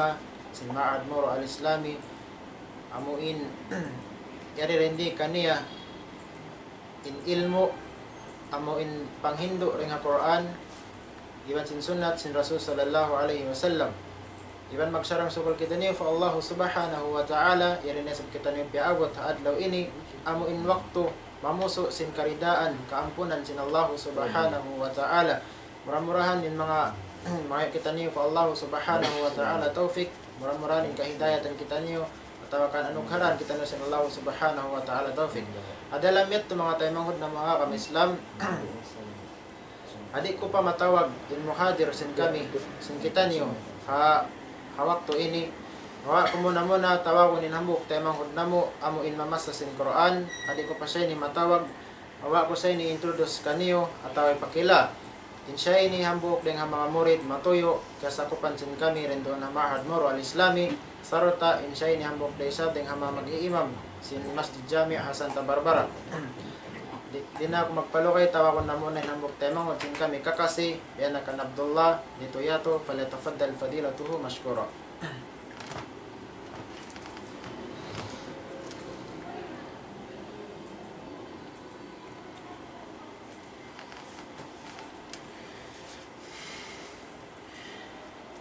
programa si Ma'ad Moro al-Islami amuin yari rendi kaniya. In ilmu amo in panghindo ring Quran iban sin sunnat sin Rasul sallallahu alaihi wasallam iban magsarang sukol kita niyo fa Allah subhanahu wa ta'ala yari na sab kita niyo piagot adlaw ini amo in waktu mamuso sin karidaan kaampunan sin Allah subhanahu wa ta'ala. Murah-murahan din mga mga kita niyo fa Allah subhanahu wa ta'ala tawfik murah-murahan din kahidayatan kita niyo tawakan anugharan kita na sa Allah subhanahu wa ta'ala tawfik. Adalam yat mga tayo manghod na mga kami Islam. Adik ko pa matawag in muhadir sin kami sin kita niyo ha hawak to ini Hawa ko muna muna tawagon in hambuk tayo manghod na mo amo in mamasa sin Quran. Adik ko pa siya ni matawag Hawa ko siya ni introduce kaniyo at taway pakila. Insya ini hambuk dengan mga murid matuyo kasakupan sin kami rin doon na mahad moro al-Islami sarota insya ini hambuk day sa ting hama mag-iimam sin Masjid Jami Hasan Tabarbara. di, di na ako magpalukay tawa ko na muna hambuk temang sin kami kakasi yan akan Abdullah dito yato falatafaddal fadilatuhu mashkura.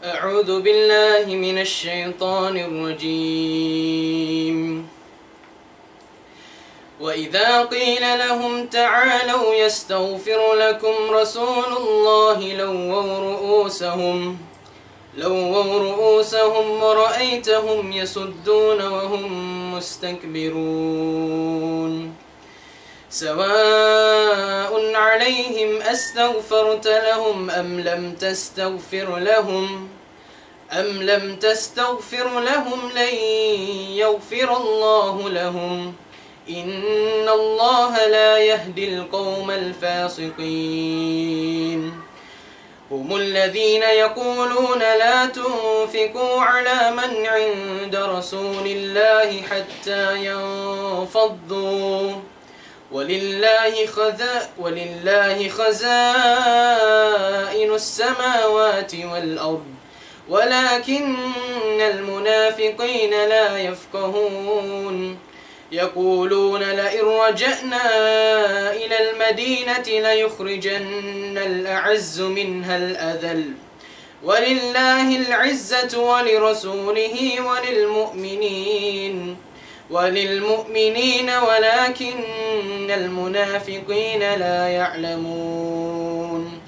أعوذ بالله من الشيطان الرجيم. وإذا قيل لهم تعالوا يستغفر لكم رسول الله لووا رؤوسهم لووا رؤوسهم ورأيتهم يصدون وهم مستكبرون. سواء عليهم أستغفرت لهم أم لم تستغفر لهم أم لم تستغفر لهم لن يغفر الله لهم إن الله لا يهدي القوم الفاسقين هم الذين يقولون لا تنفقوا على من عند رسول الله حتى ينفضوا ولله خزا ولله خزائن السماوات والأرض ولكن المنافقين لا يفقهون. يقولون لئن رجعنا إلى المدينة ليخرجن الأعز منها الأذل. ولله العزة ولرسوله وللمؤمنين. وللمؤمنين ولكن المنافقين لا يعلمون.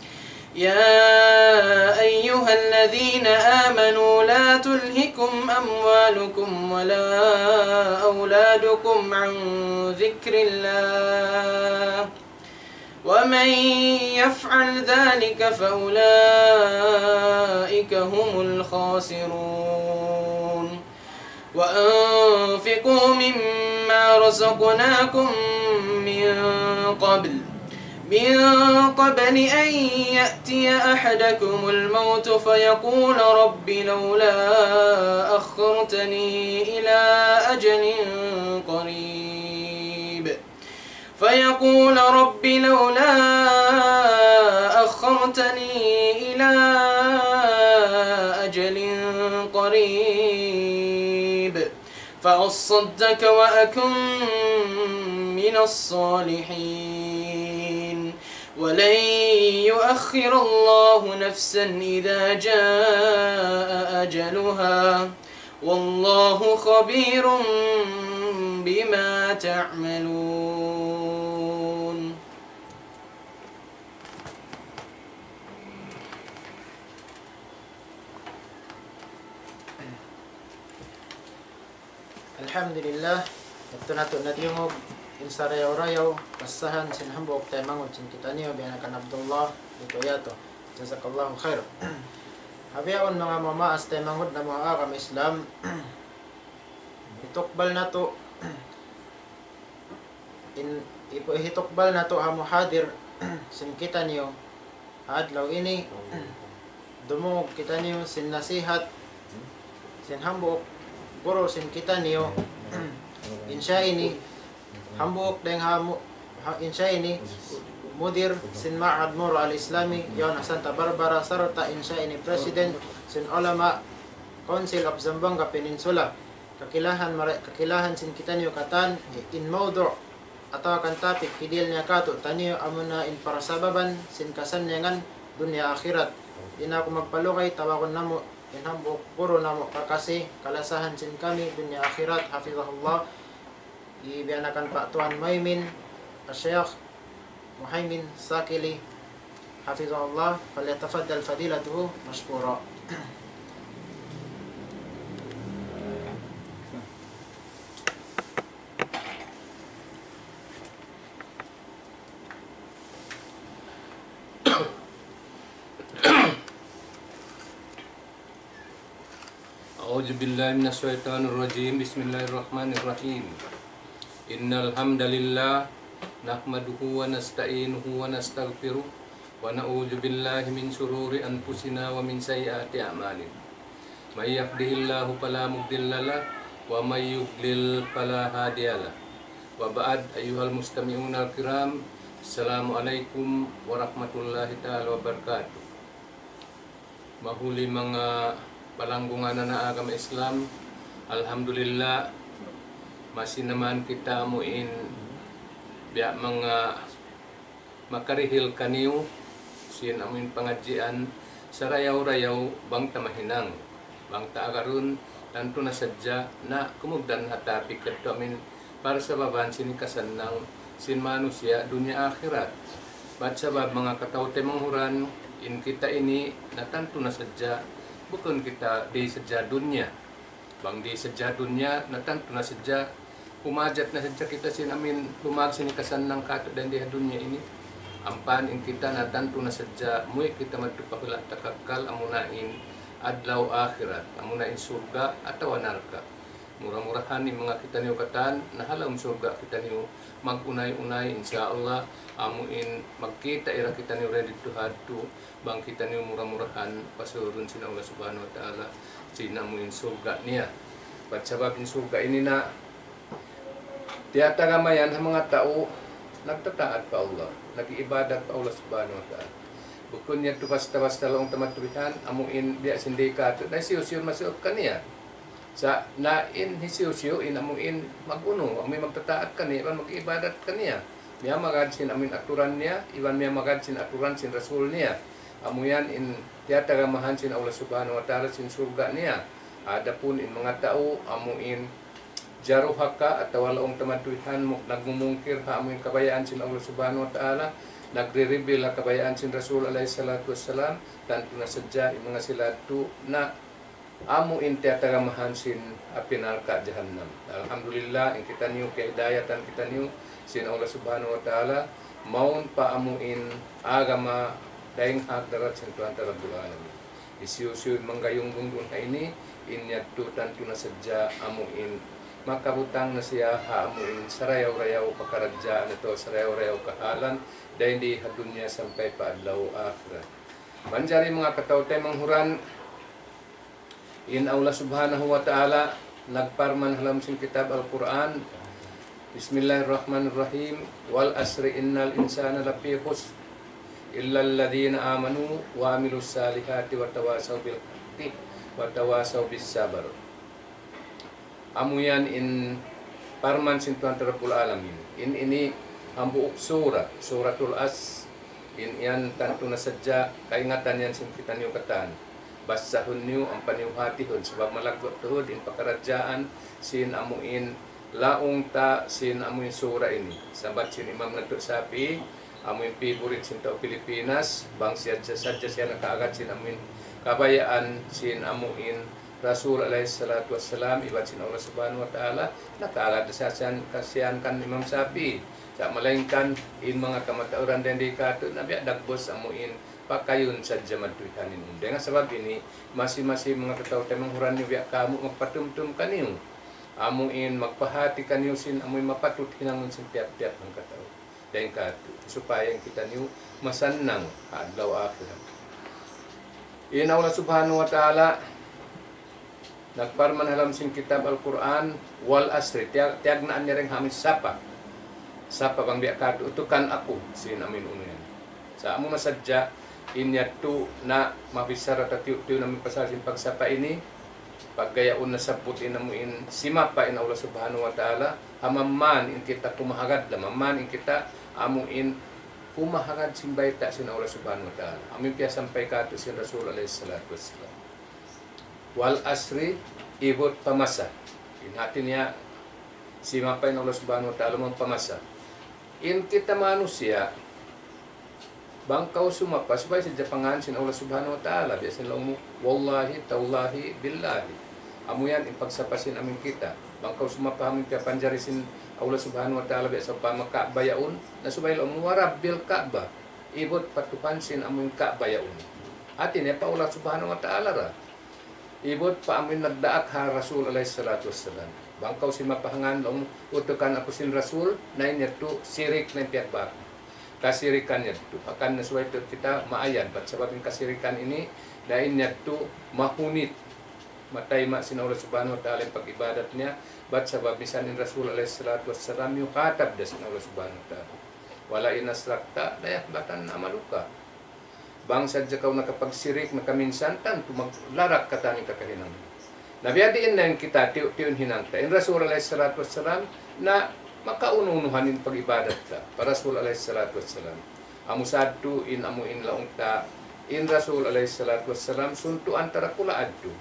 يا أيها الذين آمنوا لا تلهكم أموالكم ولا أولادكم عن ذكر الله. ومن يفعل ذلك فأولئك هم الخاسرون. وأنفقوا مما رزقناكم من قبل. من قبل أن يأتي أحدكم الموت فيقول رب لولا أخرتني إلى أجل قريب. فيقول رب لولا أخرتني إلى أجل قريب. فأصدك وأكن من الصالحين. ولن يؤخر الله نفسا إذا جاء أجلها. والله خبير بما تعملون. Alhamdulillah. Ito na to na tiyungog Insa rayaw-rayaw Kasahan sin hambok tayo mangod Sin kita niyo Biyanakan Abdullah. Ito yato Jazakallahu khair. Habiyaon mga mamaas tayo mangod na mga akam Islam. Itukbal na to. In ipo hitokbal na to ha muhadir. Sin kita niyo. Adlaw ini. Dumog kita niyo sin nasihat sin hambok puro sin kita niyo. Insya ini hambok deng hamu ha, insya ini mudir sin Ma'had Muro al-Islami yon Santa Barbara sarta insya ini president sin ulama Council of Zamboanga Peninsula. Kakilahan mara, kakilahan sin kita niyo katan in mawdu atau akan topic kidil niya kato taniyo amuna in para sababan sin kasan nyangan dunya akhirat. Di na ako magpalukay tawakon in yang برنا مقاكسي kalasahan sin kami dunia akhirat hafizahullah ibianakan Pak Tuan Maimin الشيخ محيمن ساكلي حفظه الله فليتفضل فضيلته مشكورا أعوذ بالله من الشيطان الرجيم بسم الله الرحمن الرحيم إن الحمد لله نحمده ونستعينه ونستغفره ونعوذ بالله من شرور أنفسنا ومن سيئات أعمالنا من يهده الله فلا مضل له ومن يضلل فلا هادي له وبعد أيها المستمعون الكرام السلام عليكم ورحمة الله تعالى وبركاته mahuli mga palanggungan na agama Islam Alhamdulillah masih naman kita muin. Biya mga makarihil kaniyo sin amin pengajian sarayaw-rayaw bang tamahinang bang taagaron tanto na sadya na kumugdan hatapi kadto amin. Para sa baban sinikasan ng sin manusia dunia akhirat. Ba't sabab mga katawte manghuran in kita ini natanto na sadya bukan kita di sadya dunya bang di sadya dunya natanto na sadya umajat na sadya kita sinamin lumag sinikasan ng kato dan di dunya ini. Ampan in kita natanto na sadya muy kita magtupakula takakal amunain adlaw akhirat amunain surga atau naraka murah-murahan ni mga kita niyo katan nahalam surga kita niyo magunay-unay insyaallah amuin magkita ira kita niyo ready to hadu bang kita niyo murah-murahan pasurun sina Allah subhanahu wa ta'ala sina muin surga niya Ba't sababin surga ini na Tiyata gamayan ang mga tao nagtataat pa Allah, nag-iibadat pa Allah subhanahu wa ta'ala. Bukun niya tu basta-basta lang tamatulihan, amuin biya sindika at na siyo-siyo masuot kaniya. Sa nain hisiyo-siyo in amuin maguno, amoy magtataat kaniya, iban mag-ibadat kaniya. Miya magad sin amin aturan niya, iban miya magad sin aturan sin rasul niya. Amuyan in tiyata gamahan sin Allah subhanahu wa ta'ala sin surga niya. Adapun in mga tao, amuin jaro haka atau walaong tamatuhan mo nagmumungkir ha amoy kabayaan sin Allah subhanahu wa ta'ala nagre-reveal kabayaan sin Rasul alayhi salatu wassalam tanto na sadya yung mga silatu na amo in tiyataramahan sin apinarka jahannam. Alhamdulillah in kita niyo kay hidayatan kita niyo sin Allah subhanahu wa ta'ala. Maun pa amuin agama daing hak darat sin Tuhan Rabbul Alamin. Isiyo-siyo manggayong bundun na ini inyadto tanto na sadya amuin makabutang na siya haamuin sarayaw-rayaw pakaradya na to sarayaw-rayaw kahalan dahil hindi hadun niya sampai paadlaw akhirat. Manjari mga katawtay manghuran in Allah subhanahu wa ta'ala nagparman halam sing kitab al-Quran. Bismillahirrahmanirrahim. Wal asri innal insana lafi illa alladhina amanu wa amilus salihati wa tawasaw bil haqqi wa tawasaw bis sabar amuyan in parman sin Tuhan Rabbul Alamin. In ini ang buok sura, suratul as, in yan tanto na sadya kaingatan yan sin kita katan basahun niyo ang paniuhatihon sebab malagwat tuhod in pakaradyaan sin amuin laong ta sin amuin sura ini. Sabat sin imam nato sapi amuin favorite sin tao Pilipinas bang siya sadya siya nakaagad sin amuin kabayaan sin amuin Rasul alaihi salatu wassalam ibat sin Allah subhanahu wa ta'ala. Nakaagad sa siyan kasiyan kan Imam Sapi. Sa malainkan in mga kamatauran din di kato na biya dagbos amuin pakayon sa jaman tuikanin mo. Dengan sebab ini masing-masing tayo manghuran niyo biya kamu magpatumtum kaniyo. Amuin magpahati kaniyo sin amuin mapatut hinangon sin tiap-tiap ng katao. Dahil kato supaya kita niyo masannang adlaw akhirat. Iyan Allah subhanahu wa ta'ala nagparman halam sin kitab Al-Quran wal asri tiag, tiag na niya rin hamin sapa sapa bang biya kato utukan ako sin amin unuyan sa amo masadya inya tu na mabisara ta tiu namin pasasin pagsapa ini. Paggayaon na sabot inamuin simapa in Allah subhanahu wa ta'ala hamaman in kita kumahagad lamaman in kita amuin kumahagad simbayta sin Allah subhanahu wa ta'ala. Amin piya sampay kato sin Rasul alaihi salatu wassalam. Wal asri ibot pamasa. Inhati niya simapa in Allah subhanahu wa ta'ala mang pamasa. In kita manusia bangkau sumapa supaya sa Japangan sin Allah subhanahu wa ta'ala. Biasin lang mo wallahi taulahi billahi. Amo yan ipagsapasin amin kita. Bangkau sumapa amin kaya panjari sin Allah subhanahu wa ta'ala. Biasa pa makaabayaon na subay lang mo warabbil ka'ba ibot patupan sin amin kaabayaon atin ya pa Allah subhanahu wa ta'ala ra. Ibot pa amin nagdaak ha Rasul alayhi salatu wassalam. Bangkau si mapahangan long utukan ako sin Rasul na inyato sirik na piyak bak kasirikan itu akan sesuai kita maayan. Bat sebabin kasirikan ini dain itu mahunit matai mak sin Allah subhanahu wa ta'ala yang pagibadatnya bat sebab misalnya Rasul alaihi salatu wassalam yukatab da sin Allah subhanahu wa ta'ala. Wala in asrakta dayak batan amaluka bangsa sa kau nakapagsirik nakaminsan tan tumaglarak katani kakahinang Nabiadiin na yung kita tiyo-tiyon hinanta. In Rasul alaihi salatu wassalam na makaununuhanin pag-ibadat ta. Para Rasul alaihi salatu wassalam. Amu sadu in amu in laong ta. In Rasul alaihi salatu wassalam suntu antara kula addu.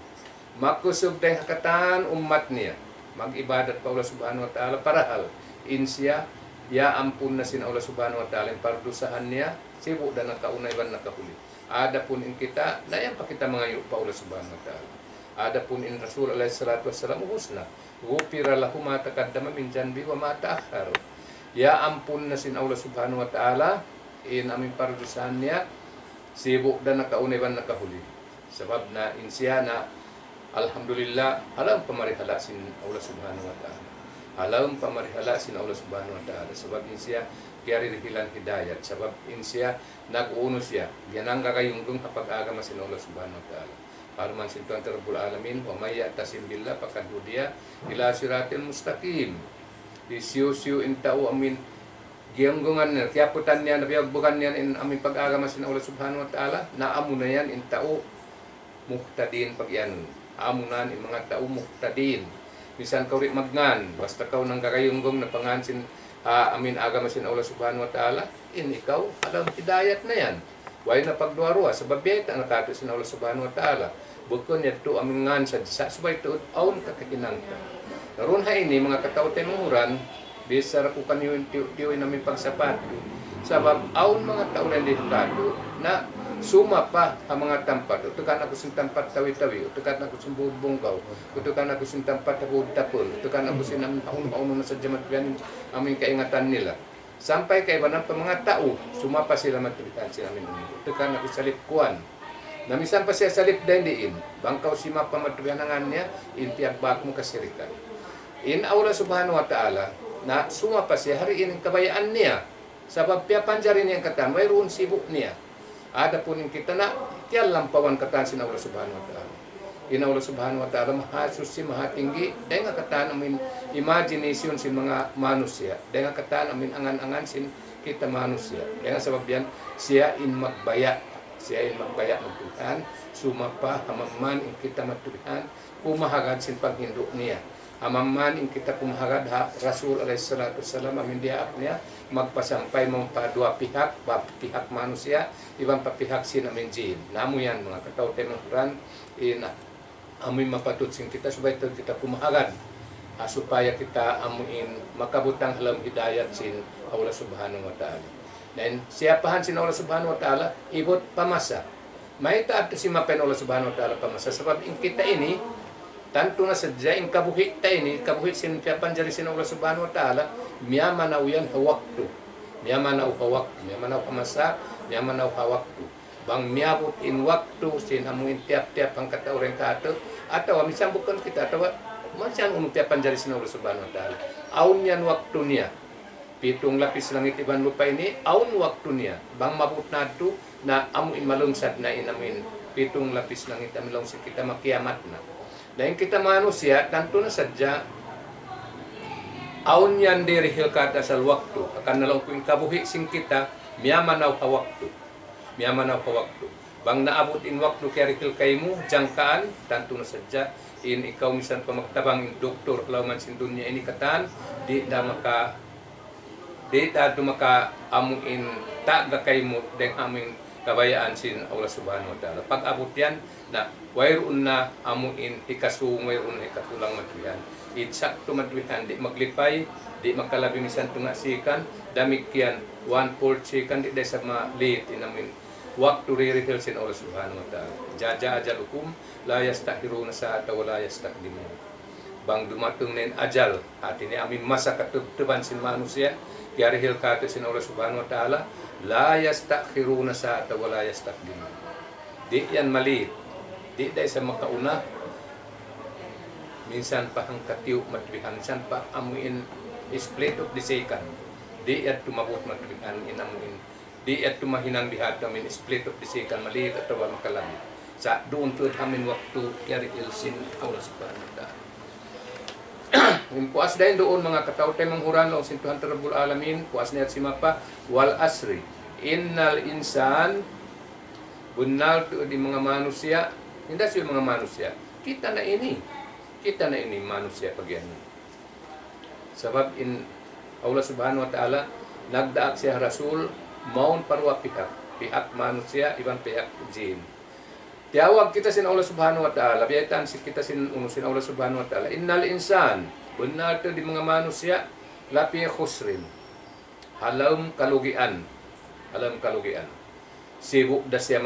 Makusog dahil hakatan umat niya. Mag-ibadat pa Allah subhanahu wa ta'ala para hal. In siya, ya ampun na sin Allah subhanahu wa ta'ala pardusahan niya. Sibu dan nakaunay ban nakahuli. Ada pun in kita, na yan pa kita mangayo pa Allah subhanahu wa ta'ala. Adapun in Rasul alaihi salatu wassalam husna. Gupira lahu ma taqaddama min janbi wa ma ta'akhkhar. Ya ampun na sin Allah subhanahu wa ta'ala in amin parudusannya sibuk dan nakauneban nakahuli. Sebab na insya na alhamdulillah halam pamarihala sin Allah subhanahu wa ta'ala. Halam pamarihala sin Allah subhanahu wa ta'ala. Sebab insya kiyari rihilan hidayat. Sebab insya nag-uno siya. Yan ang kakayunggong kapag agama sin Allah subhanahu wa ta'ala. Firman sin Tuhan Rabbul Alamin, "Wa may ya'tasim billah faqad hudiya ila siratil mustaqim." Di siu-siu intau amin gianggungan niya, kaya putan niya, nabiyagbukan niya in amin pag-agama sin Allah subhanahu wa ta'ala, na yan intau muhtadin pag yan. Amunan in mga tao muhtadin. Bisan kau rin magngan, basta kau nang kakayunggong na pangansin uh, amin agama sin Allah subhanahu wa ta'ala, in ikaw, alam hidayat na yan. Why na pagduarua, sebab biya ita nakato sin Allah subhanahu wa ta'ala niya to amingan sa sa subay to aun kakakinang ta. Naroon ha ini mga katao tenuran bisa ra ko kanyo tiyo namin pagsapat. Sabab aun mga tao na delikado na suma pa ang mga tampat. Utukan ako sin tampat tawi-tawi, utukan ako sin bubungkaw, utukan ako sin tampat tapol, utukan ako sin aun-aun na sa jamat yan aming kaingatan nila. Sampai kay iba ng mga tao, sumapa sila matulitan sila amin. Utukan ako sa lipkuan, Namisan pa siya sa lipdain diin. Bangkaw si mapamatuyanangan niya, intiyak bak mo kasirikan. In Allah subhanahu wa ta'ala, na suma pa siya, hariin ang kabayaan niya. Sabab piya panjarin niya ang katan, mayroon sibuk niya. Ada pun yung kita na, tiyan lampawan katan sin Allah subhanahu wa ta'ala. In Allah subhanahu wa ta'ala, mahasus si mahatinggi, dahil nga katan amin imagination sin mga manusia. Dahil nga katan amin angan-angan sin kita manusia. Dahil nga sabab yan, siya in magbaya siya ay magbayak ng Tuhan sumapa hamaman in kita matuhan kumahagad sin paghindo niya hamaman in kita kumahagad ha Rasul alaihi salatu wassalam amindia niya magpasampay mo pa dua pihak pihak manusia ibang pa pihak sin amin jin. Namo yan mga katao tayo ng Quran in amoy mapatut sin kita supaya ito kita kumahagad ah, supaya kita amuin makabutang halam hidayat sin Allah subhanahu wa ta'ala dan siapahan sin Allah subhanahu wa ta'ala ibot pamasa may taat si mapen Allah subhanahu wa ta'ala pamasa sebab in kita ini tanto na sadya in kabuhi ta ini kabuhi sin siapan jari sin Allah subhanahu wa ta'ala miya manawiyan hawaktu miya manaw hawaktu miya manaw pamasa miya manaw hawaktu bang miabot in waktu sin amuin tiap-tiap ang kata orang kata atau misal bukan kita atau macam unu tiapan jari sin Allah subhanahu wa ta'ala. Aun yan waktunya pitung lapis langit iban lupa ini aun waktunya. Bang mabut nadu na amuin malungsad na inamin pitung lapis langit amin lungsad kita makiamat na. Dan kita manusia tentu na sadya aun yan dirihil kata sal waktu. Akan nalangkuin kabuhi sing kita miyamanaw ha waktu. Miyamanaw ha waktu. Bang naabot in waktu kaya rihil kaymu jangkaan tentu na sadya in ikaw misan pamagtabang in doktor lauman sin dunya ini katan di da maka di da dumaka amuin ta gakay mo deng amin kabayaan sin Allah subhanahu wa ta'ala. Pag abot yan na wayroon na amuin hikasu wayroon na hikatulang madwihan insakto madwihan di maglipay di makalabi misan tunga sikan damikyan one fourth sikan di desa malit inamin waktu ririhil sin Allah subhanahu wa ta'ala. Jaja ajal hukum la yastahiruna sa'ata wa la yastakdimun bang dumatung nen ajal hati amin masa ketuban sin manusia kiarihil kata sin Allah subhanahu wa ta'ala la yastakhiruna sa'ata wa la yastakdimun. Di yan malit di day sa makauna minsan pa ang katiw matbihan minsan pa amuin split of the second di at tumabot matbihan inamuin. Di at tumahinang dihat kami split of the second maliit at tawa makalami sa doon po kami waktu kari ilsin Allah subhanahu wa ta'ala yung puas dahil doon mga katao tayo manghuran lang sintuhan terabul alamin. Puas niya at si mapa wal asri. Innal insan bunal di mga manusia. Hindi siya mga manusia. Kita na ini. Kita na ini manusia pagyan sebab in Allah subhanahu wa ta'ala nagdaak siya rasul maun parwa pihak. Pihak manusia iban pihak jin. Tiawag kita sin Allah subhanahu wa ta'ala. Biyaitan si kita sin uno sin Allah subhanahu wa ta'ala. Innal insan Benar to di mga manusia Lapi khusrin. Halam kalugian. Halam kalugian. Sibuk da siya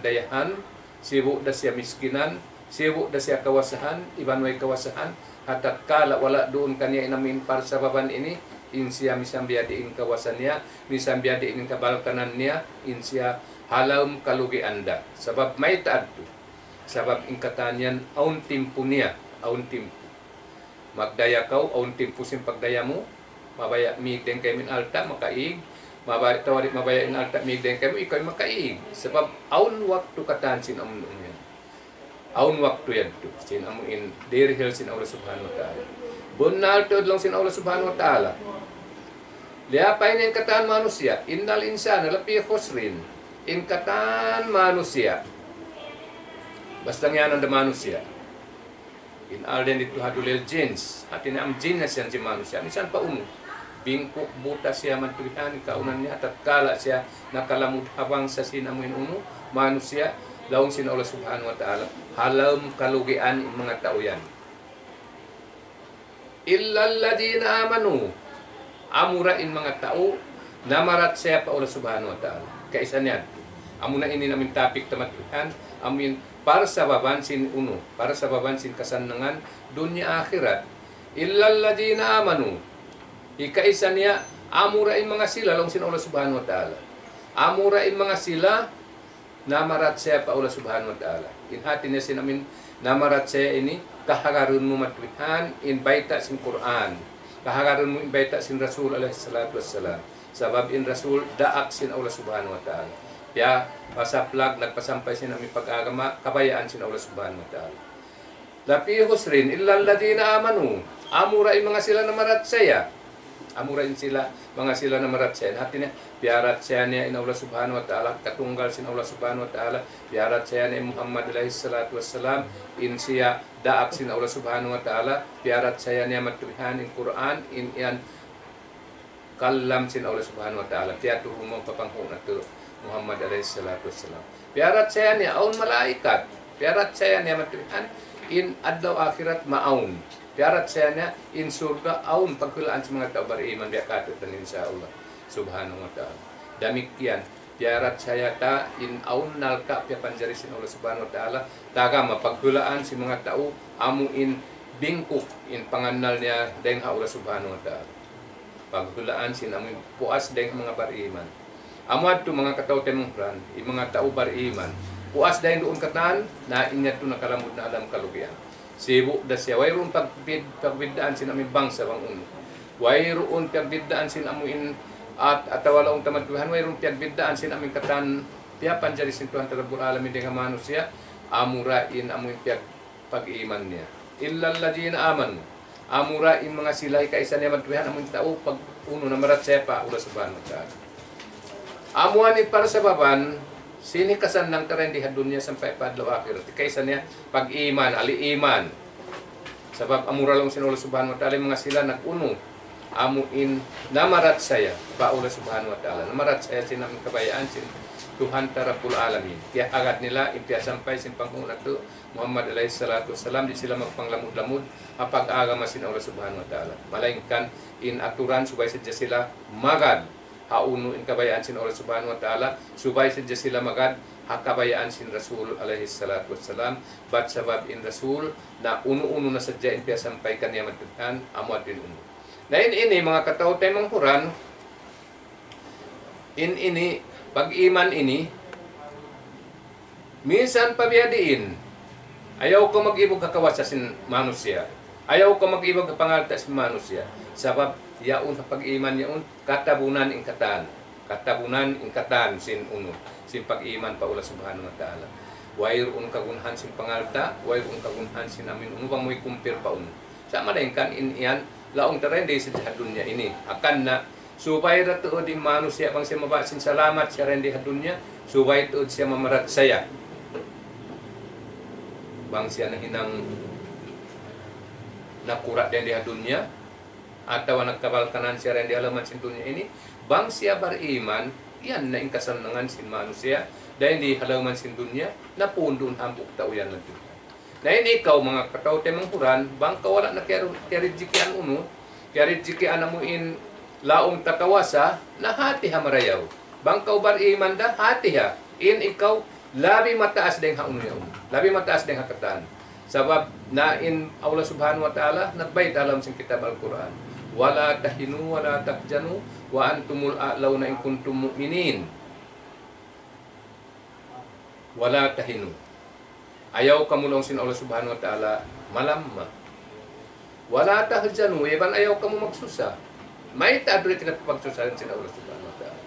dayahan Sibuk da siya miskinan Sibuk da siya kawasahan Iban way kawasahan. Hatat kala wala doon kanya inamin par sababan ini in siya misam biadiin kawasan niya misam biadiin kabalkanan niya in siya halam kalugi anda sebab may taadto sebab ingkatanyan aun timpu niya aun timpu magdaya kau aun timpu sin pagdaya mo mabaya mig den kay min alta makaig mabaya tawarit mabaya in alta mig den kay mo ikaw makaig sebab aun waktu katan sin amun yan aun waktu yan to sin amun dirhil sin Allah subhanahu wa ta'ala. Bunal to lang sin Allah subhanahu wa ta'ala. Liapay na katan manusia, innal insana lapi khusrin, in katan manusia. Basta nga ang manusia. In alden itu hadulil jins, at ina am jin na siya si manusia. Misan pa uno, bingkok buta siya mantulihan, kaunan niya, tatkala siya nakalamud habang sa sinamuin uno, manusia, laong sin Allah subhanahu wa ta'ala, halam kalugian mga tao yan. Illalladina amanu, amurain mga tao namarat siya pa Allah subhanahu wa ta'ala. Kaisa niyan amo na ini namin topic tamatuhan amin para sa babansin uno para sa babansin kasanangan dunya akhirat illal ladina amanu ikaisa niya amurain mga sila long sin Allah subhanahu wa ta'ala amurain mga sila namarat siya pa Allah subhanahu wa ta'ala inhati niya sinamin namarat siya ini kahagarun mo matuhan in baita sin Quran kahagaran mo imbita sin Rasul alaihi salatu wassalam. Sabab in Rasul daak sin Allah subhanahu wa ta'ala. Kaya pasaplag nagpasampay sin aming pag-agama kabayaan sin Allah subhanahu wa ta'ala. Lapi husrin illa alladina amanu. Amura ay mga sila na marat saya. amurain sila mga sila na maratsen hati niya biarat siya niya in Allah subhanahu wa ta'ala katunggal sin Allah subhanahu wa ta'ala biarat siya ni Muhammad alaihi salatu wassalam in siya daak sin Allah subhanahu wa ta'ala biarat saya niya matuhan in Quran in yan kalam sin Allah subhanahu wa ta'ala tiya turumong papanghuna salatu wassalam. Biarat saya niya aun malaikat. Biarat saya niya matuhan in adlaw akhirat maun biarat saya niya in surga aun. Pagkulaan sa mga beriman biya katatan insya Allah. Subhanahu wa ta'ala. Demikian biarat saya ta in aun nalka pia panjari sin Allah subhanahu wa ta'ala. Taga mapagkulaan si mga amu in bingkuk in panganal niya Allah subhanahu wa ta'ala. Paghulaan sin amu puas dahil mga bariman amu adto mga katao temungran i mga tao bariman puas dahil doon katan na inya to nakalamod na alam kalugian. Sibu da siya wayroon pagbid pagbidaan sin amin bangsa bang uno. Wayroon pagbidaan sin amu in at atawala ung tamad Tuhan wayroon pagbidaan sin amin katan piapan jari sin Tuhan terabur alamin dengan manusia amurain amu in piag pag-iman niya. Illa alladhina amanu. Amurain mga silay kaisa niya Tuhan amu tao pag uno na marat sepa ula subhanahu wa ta'ala amuan para sa baban Sini kasan ng karendihan dunia sampai padlaw akhirat. Kaysa niya pag-iman, ali-iman. Sebab amura lang sin Allah subhanahu wa ta'ala mga sila nag-uno. Amuin namarat saya pa Allah subhanahu wa ta'ala. Namarat saya sin aming kabayaan sin Tuhan tarapul alamin. Kaya agad nila impya sampai sin panghuna to Muhammad alaihi salatu wassalam di sila magpanglamud-lamud apag agama sin Allah subhanahu wa ta'ala. Malaingkan in aturan subay sadya sila magad hauno in kabayaan sin Allah subhanahu wa ta'ala. Subay sadya sila magad hakabayaan sin Rasul alaihi salatu wassalam. Bat sabab in Rasul. Na uno-uno na sadya in piya sampay kanya matuthan amwad din uno na in ini mga katao tayo manghuran in ini pag iman ini minsan pabiyadiin. Ayaw ko mag-ibog kakawas sa sin manusia. Ayaw ko mag-ibog kapangalta sa manusia. Sabab yaun pag-iman yaun? Katabunan ing katan katabunan ing katan sin uno sin pag-iman pa ula subhanahu wa ta'ala. Wayroon kagunhan sin pangalta wayroon kagunhan sin amin uno bang mo'y kumpir pa uno sama din kan in iyan laong tarende sa dunya ini. Akan na supaya ratuod di manusia bang siya mabasin salamat siya rin di dunya supaya tuod siya mamarat saya. Bang siya na hinang nakurat din di dunya atau nagkabal kanan siya rin di alaman sin dunya ini. Bang siya beriman yan na ingkasan nangan sin manusia. Dahil di halaman sin dunya na pundun hambuk tao yan lang na ini ikaw mga katao temang huran bang kawala na kaya jikian uno kaya jikian mo in laong tatawasa na hati ha marayaw bang kau beriman da hati ha. In ikaw labi mataas deng ha uno yaw labi mataas deng ha katan sabab na in Allah subhanahu wa ta'ala nagbait alam sin kitab al-Quran wala tahinu wala tahjanu wa antumul a'launa in kuntum mu'minin. Wala tahinu. Ayaw kamulong sin Allah subhanahu wa ta'ala malamma wala tahjanu iban ayaw kamu magsusa may taadri tika pagsusahan sin Allah subhanahu wa ta'ala.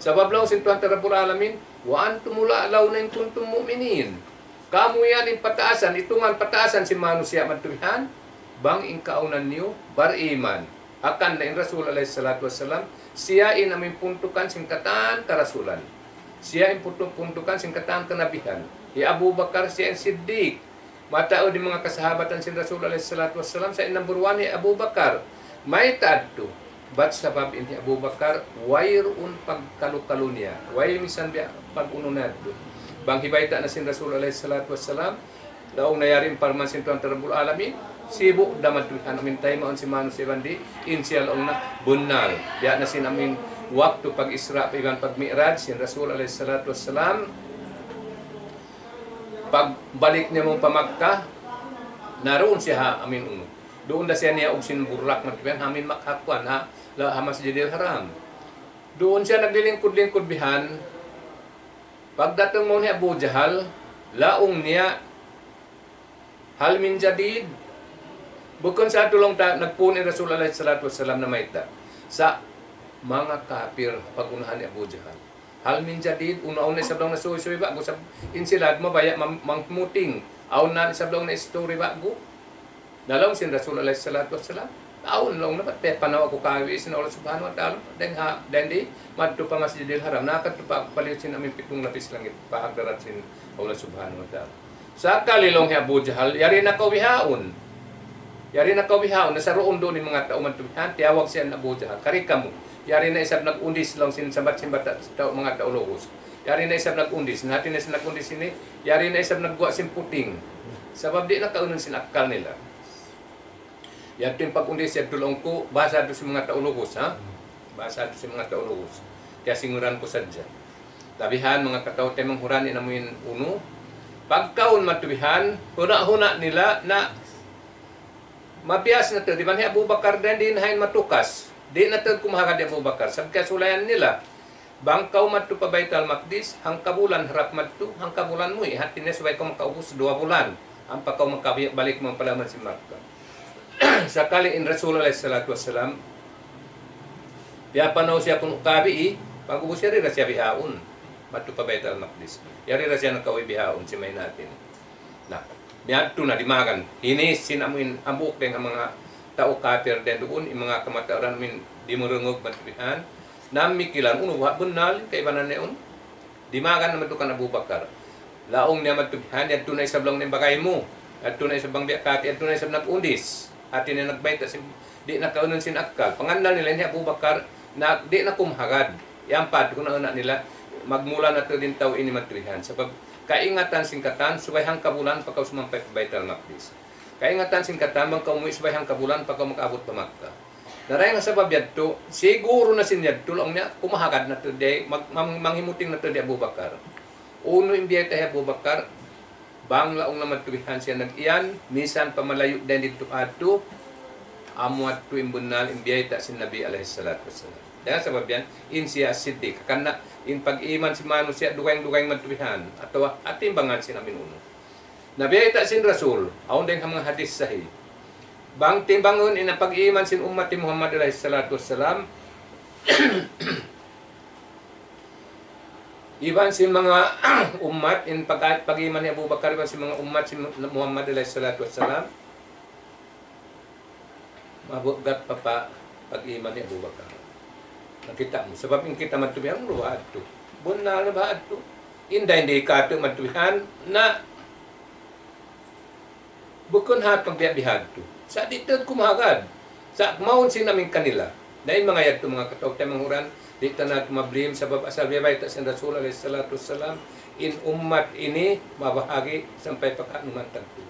Sabab lang sin Tuhan Rabbul Alamin wa antumul a'launa in kuntum mu'minin. Kamu yan in pataasan itungan pataasan si manusia matuhan bang ingkaunan niyo bariman akan na in Rasul alaihi salatu wassalam siya in amin puntukan singkatan karasulan siya in puntukan singkatan kenabihan Ya Abu Bakar siya in Siddiq matao di mga kasahabatan sin Rasul alaihi salatu wassalam sa number one ya Abu Bakar may taadto Bat sabab ini Abu Bakar wairun pagkalukalu niya. Way misan biya pag-ununad. Bang hibayta na sin Rasul alaihi salatu wassalam. Daong nayarin parman sin Tuhan Terabul Alamin. Sibu damat Tuhan amin tayo maon si Manu si Bandi. Insyal ang na bunal. Biya na sin amin waktu pag Isra pigan pag Mi'raj sin Rasul alaihi salatu wassalam. Pagbalik niya mong pamakka, naroon siya ha, amin uno. Doon na siya niya og sinburak matbihan hamin makhakuan ha la ha masjidil haram. Doon siya naglilingkod-lingkod bihan. Pagdating mo ni Abu Jahal, laong niya hal min jadid. Bukon sa tulong ta nagpuni Rasul alaihi salatu wasallam na maita. Sa mga kafir pagunahan ni Abu Jahal. Hal min jadid una-una sa blong na suy-suy ba? Sa insilad mo baya mangmuting. Aw na sa blong na story ba? Go Dalawang sin Rasul alaihi salatu wassalam. Aun long dapat pe panaw ako kawi sin Allah subhanahu wa ta'ala. Den ha den di madto pa masjidil haram. Nakat pa palit sin amin pitong lapis langit pahagdarat sin Allah subhanahu wa ta'ala. Sa kalilong Abu Jahal yari na kawihaon yari na kawihaon na sa roon doon ni mga tao man tubihan tiyawag siya na Abu Jahal kari kamo yari na isab nag-undis lang sin sambat simbat tao mga tao logos yari na isab nag-undis natin na sin nag-undis ini yari na isab nagwa sin puting sabab di na kaunon sin akal nila yan tin pag-undi siya tulong ko, basa doon sa mga taulugos, ha? Basa doon sa mga taulugos. Kaya singuran ko sadya. Tabihan, mga katao temang huran inamuin uno. Pagkaon matubihan, huna-huna nila na mabiyas na to. Di ba ni Abu Bakar din din hain matukas. Di na to kumahagad Abu Bakar. Sabi kasulayan nila, Bangkaw matu pa Baital Maqdis, hang kabulan harap matu, hang kabulan mo eh. Hati na sabay ko makaubos dua bulan. Ang pagkaw makabalik mo palaman si Makkah. sakali in Rasulullah sallallahu wasallam ya panaw siya kung kabi i pag ubos siya rin siya bihaon matu pa Baitul Maqdis yari ra siya bihaon si may natin na Miyadto na dimagan ini sinamuin ambuk den mga tao kafir doon yung mga kamataran min di murungog matubihan namikilan uno wa bunal kay banan neon dimagan naman to kan Abu Bakar. Laong niya matubihan yan tunay sa blong ng bagay mo at tunay sa bang biakati at tunay sa nag-undis at na nagbayta si di na kaunon sin akal. Panganlan nila ni Abu Bakar na di na kumhagad yan pad kung nauna nila magmula na to din taw ini matrihan sabab kaingatan singkatan subay hang kabulan pagka sumampay pa Baitul Maqdis kaingatan singkatan bang kaumuwi subay hang kabulan pagka makaabot pa Makkah Naray nga sabab yadto, siguro na sin yadto lang niya, kumahagad na to day, mag, mang, manghimuting na to di Abu Bakar. Uno imbiyay tayo Abu Bakar, bang laong naman tuwihan siya nag-iyan, minsan pamalayo din dito ato, amuat tu imbunal imbiyay ta si Nabi alaihi salatu wassalam. Dahil sabab yan, in siya siddiq. Kana in pag-iman si Manu siya dugay-dugay matuwihan, atau atimbangan si namin uno. Nabi ta sin Rasul, aon din ang mga hadis sahih. Bang timbangon ina pag-iman sin umat ni Muhammad alaihi salatu wassalam, Iban si mga umat in pag pagiman ni Abu Bakar iban si mga umat si Muhammad alaihi salatu wassalam mabugat pa pa pag-iman ni Abu Bakar. Nakita mo sebab in kita matubihan luwad to. Bunal na ba to? Inday hindi ka to matubihan na bukon ha pagbiabihad to. Sa dito kumagad. Sa maun sinamin kanila. Dahil to mga katawag tayo manghuran, di tanak mablim sabab asal biya baita sin Rasul alaihi salatu wassalam in ummat ini mabahagi sampai pakanuman tagpo.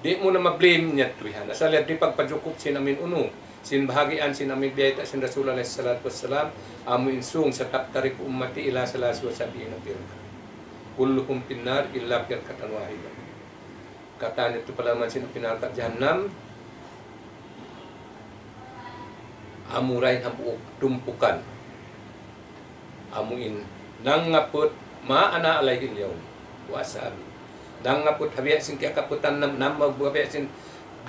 Di mo na mablim niya tuwihan. Asal di pagpajukup sin amin uno. Sin bahagian sin amin biya sin Rasul alaihi wassalam amu insung sa taptarik ummati ila salasu wasabihin ng pirka. Kullukum pinnar illa pirkatan wahidah. Kata nito pala man sin pinarka jahannam amuray ang buok tumpukan amuin nang ngaput maana alaihi yaum wasabi ngaput habiya sin kaya kaputan nam nam magbuhabiya sin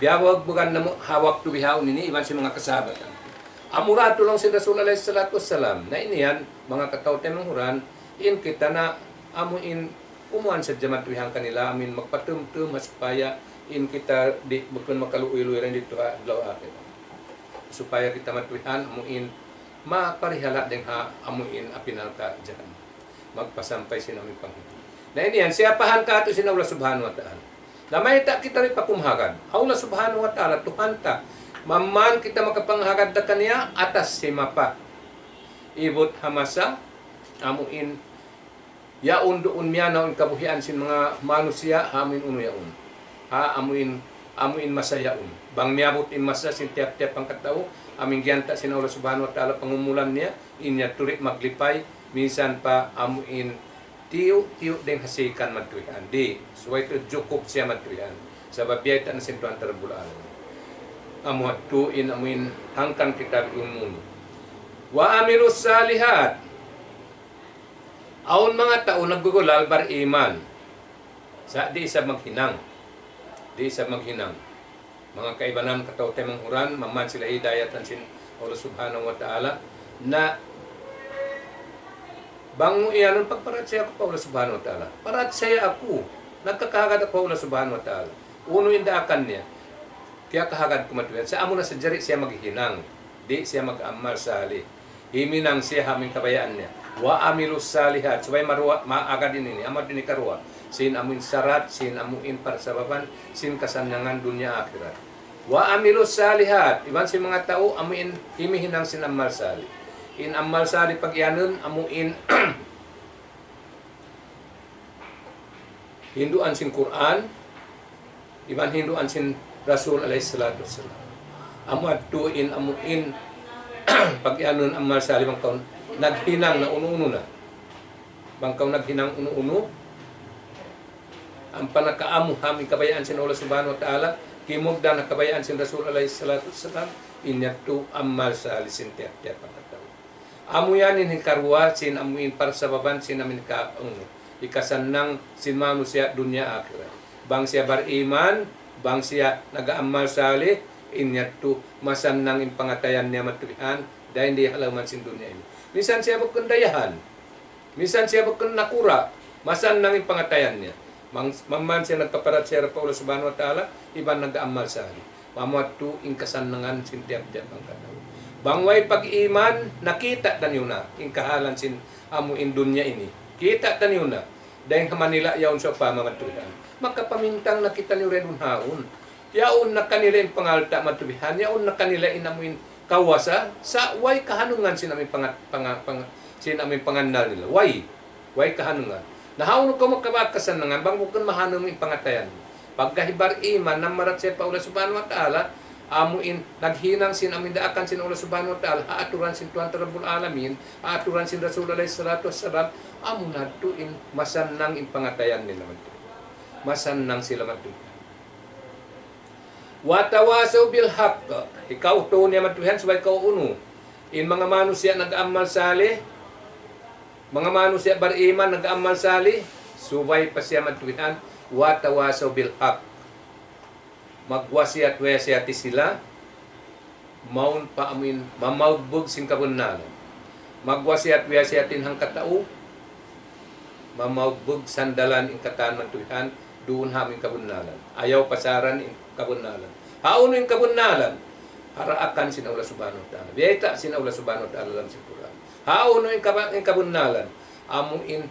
biyawag bukan namo hawak tu bihaun ini iban si mga kasabatan amurato lang si Rasul alaihi salatu wassalam na ini yan mga kataw huran in kita na amuin umuan sa jamat bihang kanila amin magpatumtum supaya in kita di bukan makaluwi-luwi rin dito adlaw akin supaya kita matuhan amuin maparihala din ha amuin apinal ka dyan. Magpasampay sinami panghipo. Na ini yan, siyapahan ka ito sinawla subhanahu wa ta'ala. Lamay ta kita rin pakumhagad. Hawla subhanahu wa ta'ala, Tuhan ta. Maman kita makapanghagad na kaniya, atas si mapa. Ibot hamasa, amuin yaun doon miya na kabuhian sin mga manusia, amin uno yaun. Ha, amuin amuin masayaun. Bang miyabot in masa sin tiap-tiap ang katao, aming gyanta sin Allah subhanahu wa ta'ala pangumulan niya inya turik maglipay minsan pa amuin tiyo tiyo din hasikan matuihan di so ito jukup siya matuihan sa babiyay ta na sintuan tarbulaan amu tuin amuin hangkan kita umun wa amirus salihat. Aun mga tao naggugulal bar iman. Sa di isa maghinang. Di isa maghinang. Mga kaibanan kataw temang huran, maman sila hidayat ng sin Allah subhanahu wa ta'ala, na bang iyanon pagparat saya ako pa Allah subhanahu wa ta'ala. Parat saya ako. Nagkakagad ako Allah subhanahu wa ta'ala. Uno indakan niya. Kaya kahagad kumatuyan. Sa amo na sa jari siya maghinang. Di siya mag-amal sali. Himinang siya haming kabayaan niya. Wa amilus salihat. Sabay marwa, maagad din ini. Amad din karwa. Sin amin sarat, sin amuin parsababan, sin kasanyangan dunia akhirat. Wa amilus salihat. Iban si mga tao, amuin himihinang sin amal sali. In amal sali pag yanon, amuin Hinduan sin Quran, iban Hinduan sin Rasul alaihi salatu wassalam. Amo atuin amuin pag yanon amal sali bang kaon naghinang na uno-uno na. Bang kaon naghinang uno-uno. Ang panakaamu haming kabayaan sin Allah subhanahu wa ta'ala kimugda na kabayaan sin Rasul alaihi salatu wassalam inyatu amal sali sin tiap-tiap pagkatao. Amo yan in karwa sin amuin para sa baban sin amin ka um, ikasanang sin manusia dunia akhirat. Bang siya bariman, bang siya nagaamal sali, inyatu masanang in pangatayan niya matulihan dahil hindi halaman sin dunia ini. Minsan siya bukandayahan. Minsan siya bukan nakura. Masan nang in pangatayan niya. Mamman siya nagkaparat siya pa Allah subhanahu wa ta'ala, iban nag-aamal sali. Mamuatu in kasanangan sin tiap-tiap ang katao. Bangway pag-iman, nakita tanyo na, in kahalan sin amo in dunya ini. Kita tanyo na, dahil Manila yaon sa pamamatubihan. Makapamintang nakita niyo rin haon. Yaon na kanila yung pangalta matubihan, yaon na kanila inamuin kawasa, sa way kahanungan sin amin pang, pang, sin amin pangandal nila. Way, way kahanungan. Nahaon ko makabakasan na nga, bang mahanong yung pangatayan. Pagkahibar iman, namarat siya pa ula subhanahu wa ta'ala, amuin naghinang sin amin daakan sin Allah subhanahu wa ta'ala haaturan sin Tuhan Rabbul Alamin haaturan sin Rasul alaihi salatu wassalam amo natuin masannang in pangatayan nila man masannang sila man Watawasaw bil haqq ikaw to niya matuhan sabay ikaw uno? In mga manusia nag-amal sali mga manusia bariman nag-amal sali subay pa siya matuhan watawasaw bil haqq magwasi at wesi ati sila, maun pa amin, mamaugbog sing kabunalan. Magwasi at wesi atin hang katao, mamaugbog sandalan in kataan ng tuwihan, doon haming kabunalan. Ayaw pasaran in kabunalan. Hauno in kabunalan, para akan haraakan sinaula subhanahu wa ta'ala. Biyayta sinaula subhanahu wa ta'ala lang sa Quran. Hauno in kabunalan, among in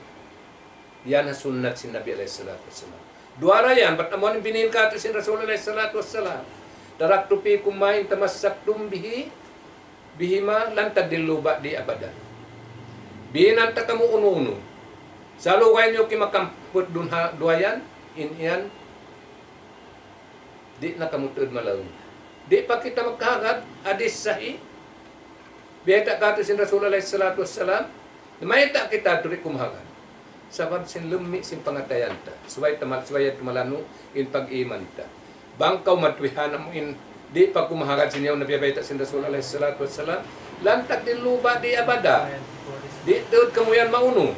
yan sunat si Nabi alaihi salatu wasallam. Duara yan, ba't naman yung binin ka sin Rasulullah salatu wassalam. Daraktu fikum main tamassaktum bihi bihima lan tadilluba di abadan. Binan ta kamu uno-uno. Salo kayo nyo kimakamput dun ha duayan, in yan, di na kamu tuod malaw. Di pa kita magkahagat, adis sahi. Biyata ka sin Rasulullah salatu wassalam. Mayta kita turi kumahagat sabab sin lumi sin pangatayan ta. Suway tamal suway tumalano in pag-iman ta. Bangkaw matwihan mo in di pa kumahagad sin yaw nabi bayta sin rasul alaihi salatu wassalam lantak din luba di abada. Di tuod kamuyan mauno.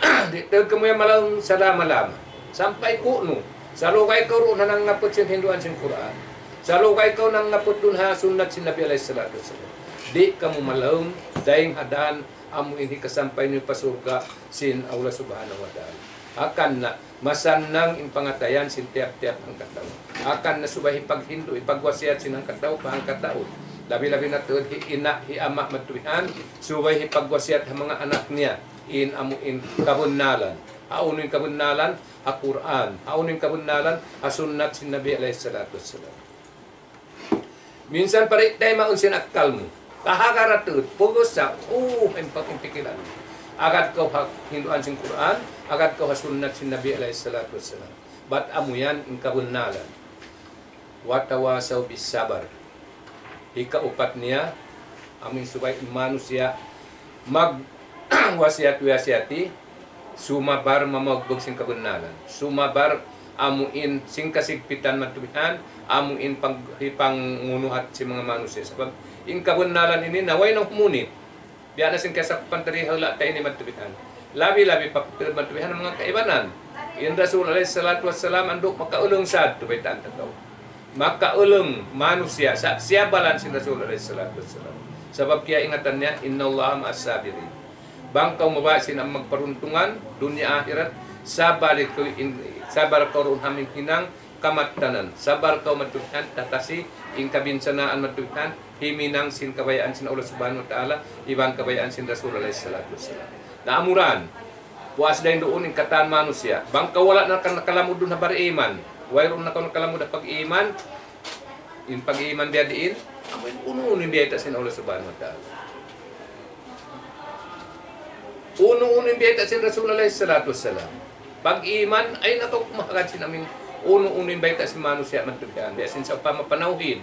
Di tuod kamuyan malang salama lama sampai kuno salo kay ko ro nang ngapot sin hinduan sin Quran. Salo kay ko nang ngapot dun ha sunnat sin nabi alaihi salatu wassalam di kamu malaung daing hadan amo ini kasampay niyo pasurga sin Allah subhanahu wa ta'ala. Akan na masannang in pangatayan sin tiap-tiap ang katao. Akan na subahi paghindu, ipagwasiat sin ang katao pa ang katao. Labi-labi na tuod hi ina, hi ama matuwihan, subahi pagwasiat ang mga anak niya in amo in kabunnalan. Hauno yung kabunnalan, ha Quran. Hauno yung kabunnalan, ha sunnat sin Nabi alaihi salatu wassalam. Minsan parit tayo maunsin akal mo. Kahagaratut, pugos sa, uh, ang pagpimpikilan. Agad kau hak Hinduan sing Quran, agad kau hasunat sin Nabi alaihi salatu wassalam. Bat amu yan in kabunnalan. Watawasaw bis sabar. Ika upat niya, amin subay manusia mag wasiat wasiati sumabar mamagbog sing kabunnalan. Sumabar amuin sing kasigpitan matubihan, amuin pang hipangunuhat si mga manusia. Sebab in kabunnalan ini naway nang humunit. Biya na sing kasa pantari hala tayo ni matubihan. Labi-labi pa matubihan mga kaibanan. In Rasul alaihi salatu wassalam anduk makaulong sad tubitan tataw. Makaulong manusia sa siya balan si Rasul alaihi salatu wassalam. Sebab kaya ingatan niya inna Allah ma'as sabirin. Bangkaw mabasin ang magparuntungan dunia akhirat sa balik ko in sabar ko ron haming hinang kamatanan sabar kau matuhan tatasi in kabinsanaan matuhan himinang sin kabayaan sin Allah subhanahu wa ta'ala ibang kabayaan sin Rasul alaihi salatu wassalam. Naamuran puas dahin doon in kataan manusia. Bang kawala na kan nakalamud doon na bariman wayron na kau nakalamud na pag-iman in pag-iman biya diin amoy uno-uno biya sin Allah subhanahu wa ta'ala. Uno-uno biya ita sin Rasul alaihi salatu wassalam pag-iman ay nakaw kumakagat sin amin uno-uno biya ita sin manusia matuhan biya sin sa pamapanawhin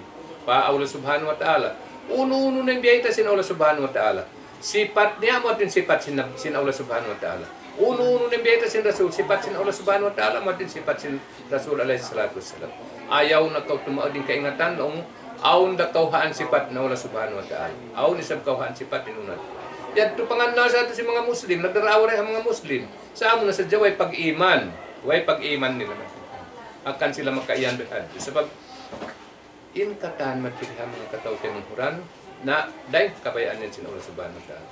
pa Allah subhanahu wa ta'ala. Uno-uno na ita sin Allah subhanahu wa ta'ala. Sifat niya mo din sifat sin, sin Allah subhanahu wa ta'ala. Uno-uno na ita sin Rasul sifat sin Allah subhanahu wa ta'ala mo din sifat sin Rasul alaihi salatu wassalam. Ayaw na kau tumaod din kaingatan aun da kauhaan sifat na Allah subhanahu wa ta'ala. Aun isang kauhaan sifat inunat yan to panganal sa ato si mga muslim nagdarawa rin ang mga muslim. Sa amo na sa jaway pag-iman way pag-iman nila akan sila makaiyan behad sebab in katahan matpilihan mga kataw tinunghuran na dahil kabayaan yan sin Allah subhanahu wa ta'ala.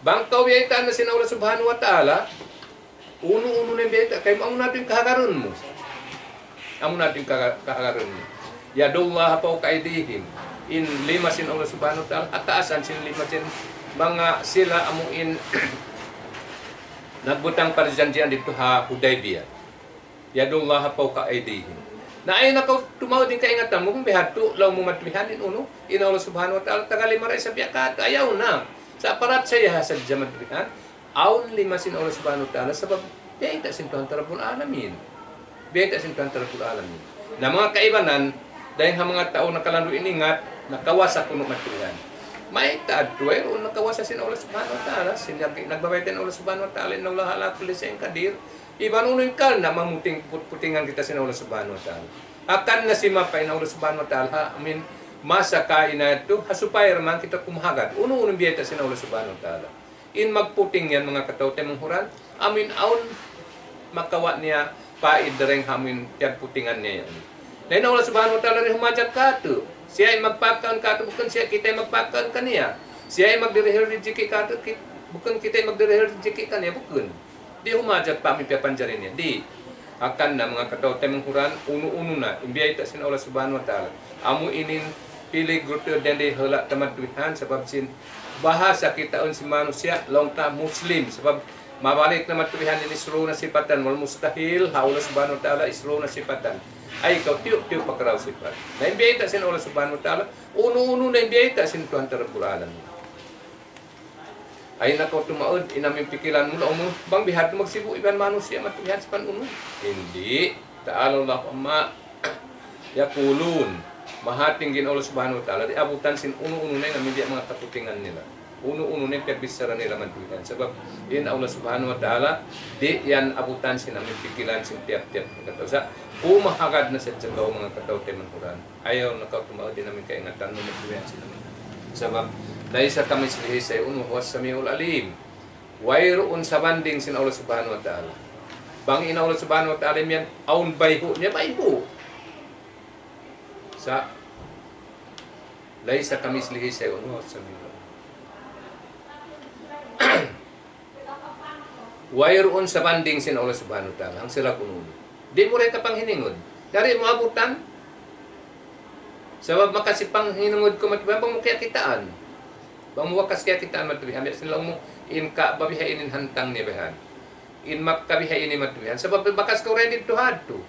Bang kawiyayitan na sin Allah subhanahu wa ta'ala uno-uno na yung biyayita kay amo natin kahagaron mo amo natin kahagaron mo yadullah pa kaidihim in lima sin Allah subhanahu wa ta'ala at taasan sin lima sin mga sila amuin nagbutang parjanjian dito ha Hudaybiyah yadullah pa kaidihim na ay nakaw tumaw din kaingatan mo kung bihatu law mo matbihanin uno. Ina Allah subhanahu wa ta'ala tagali maray sa biyakat. Ayaw na. Sa aparat sa iya sa jamat bihan aun lima sin Allah subhanahu wa ta'ala sabab biya sin Tuhan tarabul alamin. Biya sin Tuhan tarabul alamin. Na mga kaibanan dahil ang mga tao nakalandu iningat nakawas sa kuno matbihan may tuway o nakawasa sin Allah subhanahu wa ta'ala sinagi nagbabaytan Allah subhanahu wa ta'ala inna Allah ala kulli shay'in Iban unoy kal na mamuting put- putingan kita sin Allah subhanahu wa ta'ala. Akan na si mapay na Allah subhanahu wa ta'ala. Mean, masa kain na ito, hasupay raman kita kumahagat. Uno-unong biyeta sin Allah subhanahu wa ta'ala. In magputing yan mga katawte mong huran, amin aun makawa niya paid ring hamin tiag putingan niya yan. Dahil Allah subhanahu wa ta'ala rin humajat ka ito. Siya ay magpakaon ka ito, bukan siya kita ay magpakaon kaniya. Siya ay magdirihir di jiki ka ito, kit- bukan kita ay magdirihir di jiki kaniya, bukan. Di humajat pa mi panjarin niya. Di. Akan na mga kataw temong huran, uno-uno na, imbiyay ta sin Allah subhanahu wa ta'ala. Amu inin pilih gruto dan di helak tamat Tuhan sebab sin bahasa kita un si manusia long ta muslim sebab mabalik na matulihan ini isro na sipatan wal mustahil ha Allah subhanahu wa ta'ala sipatan ay kau tiup tiup pakaraw sifat na imbiyay ta sin Allah subhanahu wa ta'ala uno-uno na imbiyay ta sin Tuhan Rabbul Alamin ay nako tumaod inamin pikiran mo umo bang bihat magsibu iban manusia matulihan sa panuno hindi ta'ala Allah amma yakulun mahating gin Allah subhanahu wa ta'ala. Di abutan sin uno-uno na namin di mga nila yung pirbisara nila mantulihan sebab in Allah subhanahu wa ta'ala di yan abutan sin namin pikilan sin tiap-tiap ng kataw. Sa umahagad na sa jagaw mga kataw tayo manturan ayaw nakaw tumaod din namin kaingatan mo mantulihan sin namin sebab laisa kami silihi sa uno huwas samiul alim. Wayroon sa banding sin Allah subhanahu wa ta'ala. Bang ina Allah subhanahu wa ta'ala yan aun bayhu niya bayhu. Sa laisa kami silihi sa uno huwas samiul alim wayroon sa banding sin Allah subhanahu wa ta'ala ang sila kunulo di mo rin kapang hiningod dari mo abutan Sebab makasipang hinungod ko matibang bang mo kaya kitaan. Bang mo wakas kaya kitaan matibihan. Biya sila mo in ka babihainin hantang ni behan. In makabihainin matibihan. Sebab bakas ko to had to.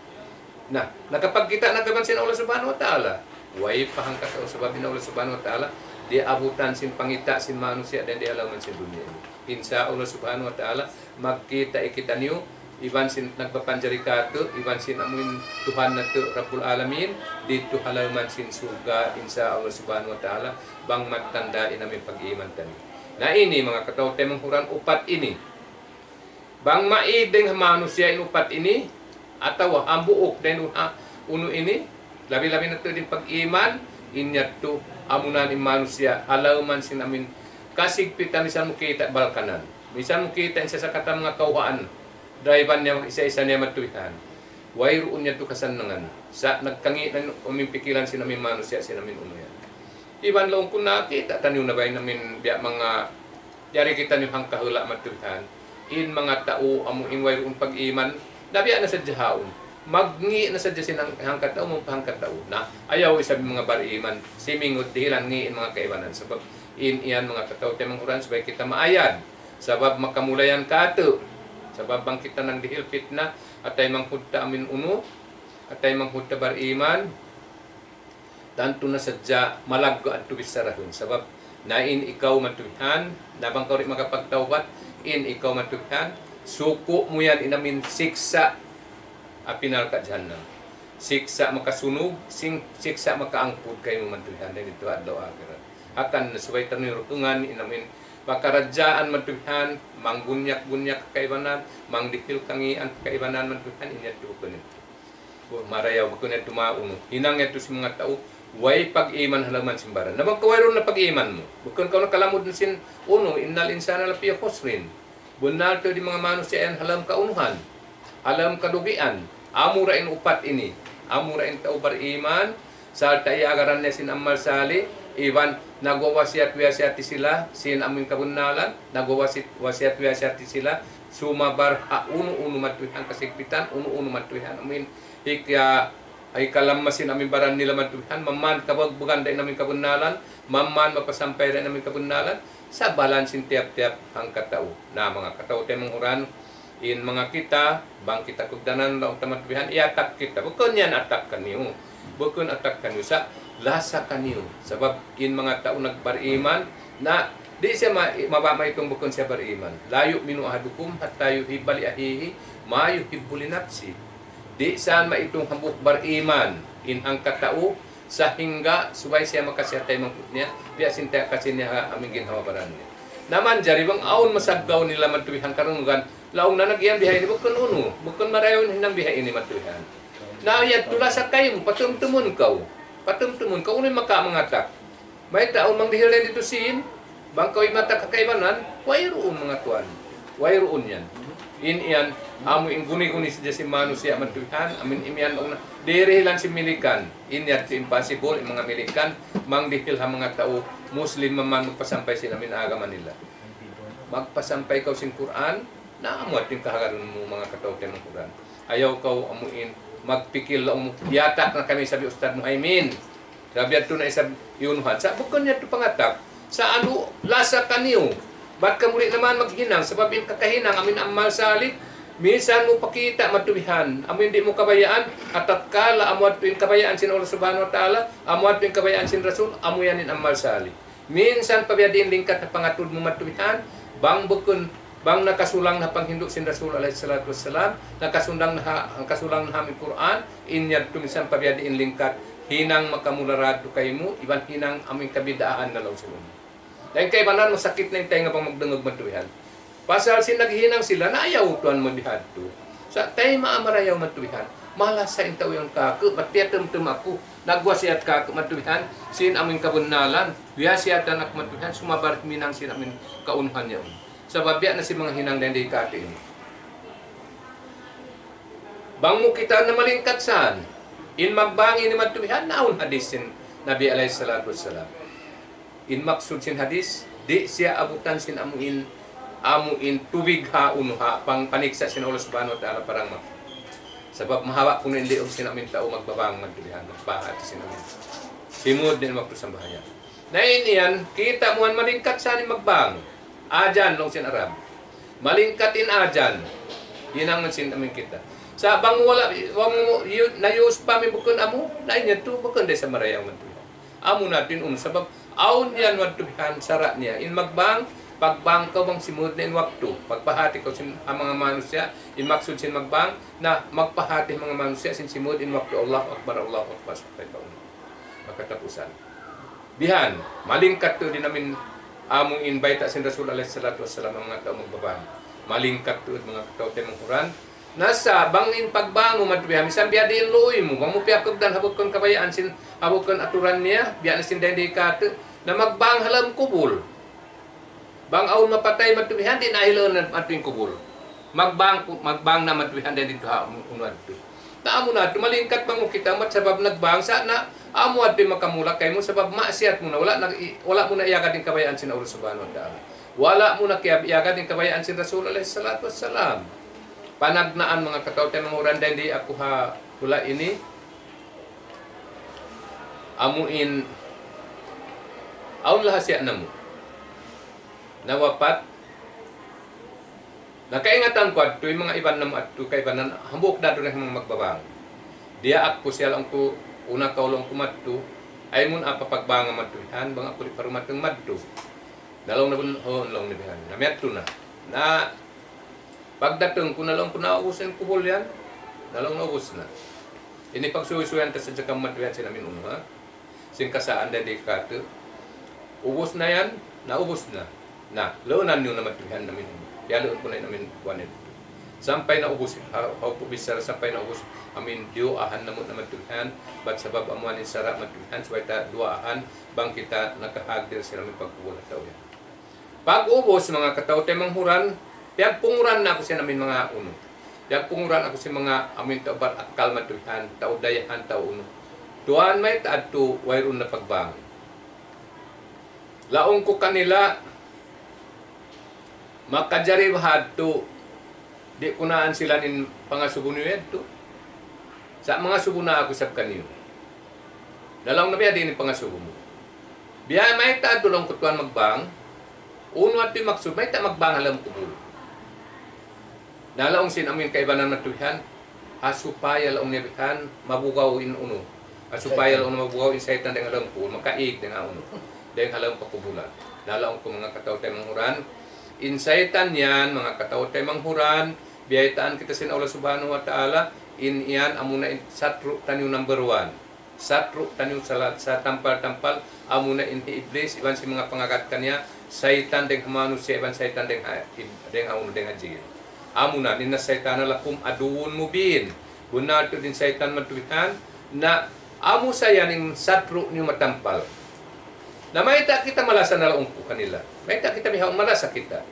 Nah, nakapagkita na kaman sin Allah subhanahu wa ta'ala. Way pahang ka sa sebab Allah subhanahu wa ta'ala. Dia abutan sin pangita sin manusia dan dia alaman sin dunia ini. Insya Allah subhanahu wa ta'ala magkita ikita niyo Iban sin nagpapanjari ka to, iban sin amin Tuhan na to, Rabbul Alamin, dito halaman sin surga, insya Allah subhanahu wa ta'ala, bang matanda inamin pag-iiman tani. Na ini mga kataw temang huran upat ini. Bang maideng manusia in upat ini, atawa ang buok ha, uno ini, labi-labi na to din pag-iman, inyat to, amunan in manusia, halaman sin amin, kasigpitan misan mo kita balkanan. Misan mo kita sa sakata mga kawaan, driver niya isa-isa niya matuihan. Wayroon niya to kasanangan. Sa nagkangi na umimpikilan si namin manusia si namin umuyan. Iban lang kung nakita tanyo na ba namin biya mga yari kita niyo hang kahula matuihan. In mga tao amo in wayroon pag-iman nabiya na sa jahaon. Magngi na sadya sinang hangkat daw mo hangkat daw. Na ayaw isabi mga bariman simingot dihilan ngiin mga kaibanan sabab in iyan mga kataw tayo manghuran sabay kita maayad. Sabab makamulayan kato. Sabab bang kita nang dihilpit na at tayo manghudta amin uno at tayo manghudta bariman tanto na sadya malaggo at tubis sarahon sabab nain ikaw matubihan nabang kau rin makapagtawat in ikaw matubihan suko mo yan inamin siksa apinal ka dyan siksa makasunog sing siksa makaangkod kay mo matubihan dahil ito adlaw akhirat akan nasuway tanong rutungan inamin Pakaradyaan matubihan, manggunyak-gunyak kaibanan, mangdikil kangian kaibanan matubihan, inyat tukun ito. Marayaw, bakun ito mauno. Hinang ito si mga tao, way pag-iman halaman simbaran. Nabang kawairon na pag-iman mo. Bukon ka na kalamod na sin uno, innal insana lapiya hosrin. Bunal to di mga manos siya halam kaunuhan. Halam kadugian. Amurain upat ini. Amurain tao bar iman. Sa tayo agaran na sin amal sali. Iban nagwawasiat wasiati sila sin amin kabunalan. Nagwawasit wasiat wasiati sila. Sumabar ha uno-uno matuhan kasigpitan. Uno-uno matuhan amin. Hikya ay kalamasin namin baran nila matuhan, maman kabag buganda namin kabunalan, maman mapasampay rin namin kabunalan, sa balansin tiap-tiap ang katao na mga katao tayo manghuran in mga kita, bang kita kugdanan lang tamatubihan, iatak kita. Bukon yan atak kaniyo. Bukon atak kaniyo sa lasa kaniyo. Sabab in mga tao nagbariman na di siya ma mabama itong bukon siya bariman. Layo minu ahadukum at tayo hibali ahihi, mayo hibuli nafsi. Di saan maitong hambuk bariman in ang katao sa hingga subay siya makasiyatay mangkut niya biya sinta kasi niya aming ginhawa baran niya naman jari bang aon masaggaw nila matuwihan karungan laong na nagyan bihay ni bukon uno bukon marayon hinang bihay ini matuwihan na yan tula sa kayo patumtumun kau patumtumun ka unay makamangatak. May tao mang dihilan dito sin, bangkaw imata kakaibanan, wairoon mga tuan. Wairoon yan. In iyan, amo ing guni-guni siya si Manu siya matuhan, amin imian ong dirihilan si milikan. In yan, impossible, yung mga milikan, mang dihil ha mga tao, Muslim man magpasampay sila min agama nila. Magpasampay ka sin Quran, na naamot yung kahagaran mo mga katawag ng Quran. Ayaw ka amuin magpikil lang yatak na kami sabi Ustad Muhaimin sabi ato na isab yunuhan sa bukon niya pangatak. Sa ano lasa kaniyo Ba't ka muli naman maghinang? Sabab yung kakahinang, amin amal salik, minsan mo pakita matubihan, amo hindi mo kabayaan, at tatkala amo at yung kabayaan sin Allah subhanahu wa ta'ala, amo at yung kabayaan sin Rasul, amo yanin amal salik. Minsan pabiyadin lingkat na pangatud mo matubihan, bang bukun, bang nakasulang na panghindo sin Rasul alaihi salatu wassalam nakasulang na ang kasulang na hami Quran inyad tumisan pabiyadi in lingkat hinang makamularad kaymo iban hinang aming kabidaan na lawsulon dan kay banan masakit na tay nga pang magdungog matuihan pasal sin naghinang sila na ayaw tuan mo dihadto sa tay maamarayaw matuihan malas sa intawiyon kaku patiatem temaku nagwa siyat ka kumatuhan sin amin kabunalan biya siyat anak matuhan sumabar minang sin amin kaunhan yaon sa babya na si mga hinang na hindi kati ini. Bang mo kita na malingkat saan? In magbangi ni matuwihan, naun hadisin Nabi alayhi salatu wassalam? In maksud sin hadis di siya abutan sin amuin amuin tubig ha uno ha pang paniksa sin Allah subhanahu wa ta'ala parang mak sebab mahawa kung hindi og sin amin tao magbabang magtulihan magpahat sin amin. Simod din waktu sambahaya na iniyan kita muan malingkat sa ni magbang ajan long sin arab malingkatin ajan. Ginang sin amin kita sa bang wala wang na use pa mi bukon amo na inya tu bukon de sa marayang man amo natin um sabab aun yan wadtubihan sara niya. In magbang pagbang ka bang simud na in waktu. Pagpahati ko sin ang mga manusia in maksud sin magbang na magpahati mga manusia sin simud in waktu. Allah akbar Allah akbar sa makatapusan. Bihan malingkat to din namin among invite sin Rasul alaihi salatu wassalam ang mga tao magbabang malingkat to mga tao temong Quran. Nasa bangin pagbango matbiya misan biya di loy mo. Bang mo piyakog dan habot kon kabayaan sin habot kon aturan niya. Biya na sin dende kat na magbang halam kubul. Bang aun mapatay matbihan di nahilon na matuing kubul. Magbang magbang na matbihan dende ka unad to Taamo na, tumalingkat pa mo kita mat sabab nagbang sa na amo at makamulak kay mo sabab maasiat mo na wala na, wala mo na iyagat din kabayaan sin Allah subhanahu wa ta'ala. Wala mo na kaya iyagat din kabayaan sin Rasul alaihi salatu wassalam. Panagnaan mga katao tayo mga uran dahil di ako ha hula ini. Amuin aun lahat siya nawapat nakaingatan ko at yung mga iban namo at kaibanan hambuk na doon mga magbabang dia siya lang ko una kaulong kumadto ay mun apa pagbanga matuhan bang ako di parumateng madto dalong na bun ho long ni bihan na na na pagdatong ko na lang ko naubusin ko hol yan dalong naubos na ini pagsuwi-suyan ta sa jakam matuhan sila min uno ha. Sing kasaan dari kata ubos na yan naubos na na launan nyo naman tuhan namin kaya Yalo ko na i namin kuanin. Sampay na ubos, ah, how to be sara, sampay na ubos. Amin diyo ahan namot na madulhan, bat sabab amuan ni sara madulhan, so ita dua ahan, bang kita nakahagdir sila may pagkubulat daw yan. Pag ubos mga kataw, tayo manghuran, tiyag punguran na ako siya namin mga uno. Tiyag punguran ako si mga amin taubar at kalmadulhan, taudayahan, tauno. Tuhan may taadto, wayroon na pagbangon. Laong ko kanila, makajari bahadto di kunaan sila nin pangasubo niyo to sa mga subo na ako sab kaniyo dalawang na biya din pangasubo mo biya may ta lang ko tuan magbang uno at maksud may ta magbang alam ko bulo nalaong sin amin kaibanan na tuhan asupaya laong nebihan mabugaw in uno asupaya laong mabugaw in saitan dengan alam ko makaig dengan uno dengan alam pakubulan nalaong ko mga kataw tayo manghuran insaitan yan mga kataw tayo manghuran biyaitaan kita sin Allah subhanahu wa ta'ala in iyan amuna in satru tanyo number one. Satru tanyo sa, sa tampal-tampal amuna in iblis iban si mga pangagat kanya saitan deng manusia iban saitan deng deng auno deng ajil. Amuna ninna saitana lakum aduun mubin. Guna din saitan matuwihan na amu saya ning satru niyo matampal Na may kita malasa na laong ko kanila. May kita miha malasa kita.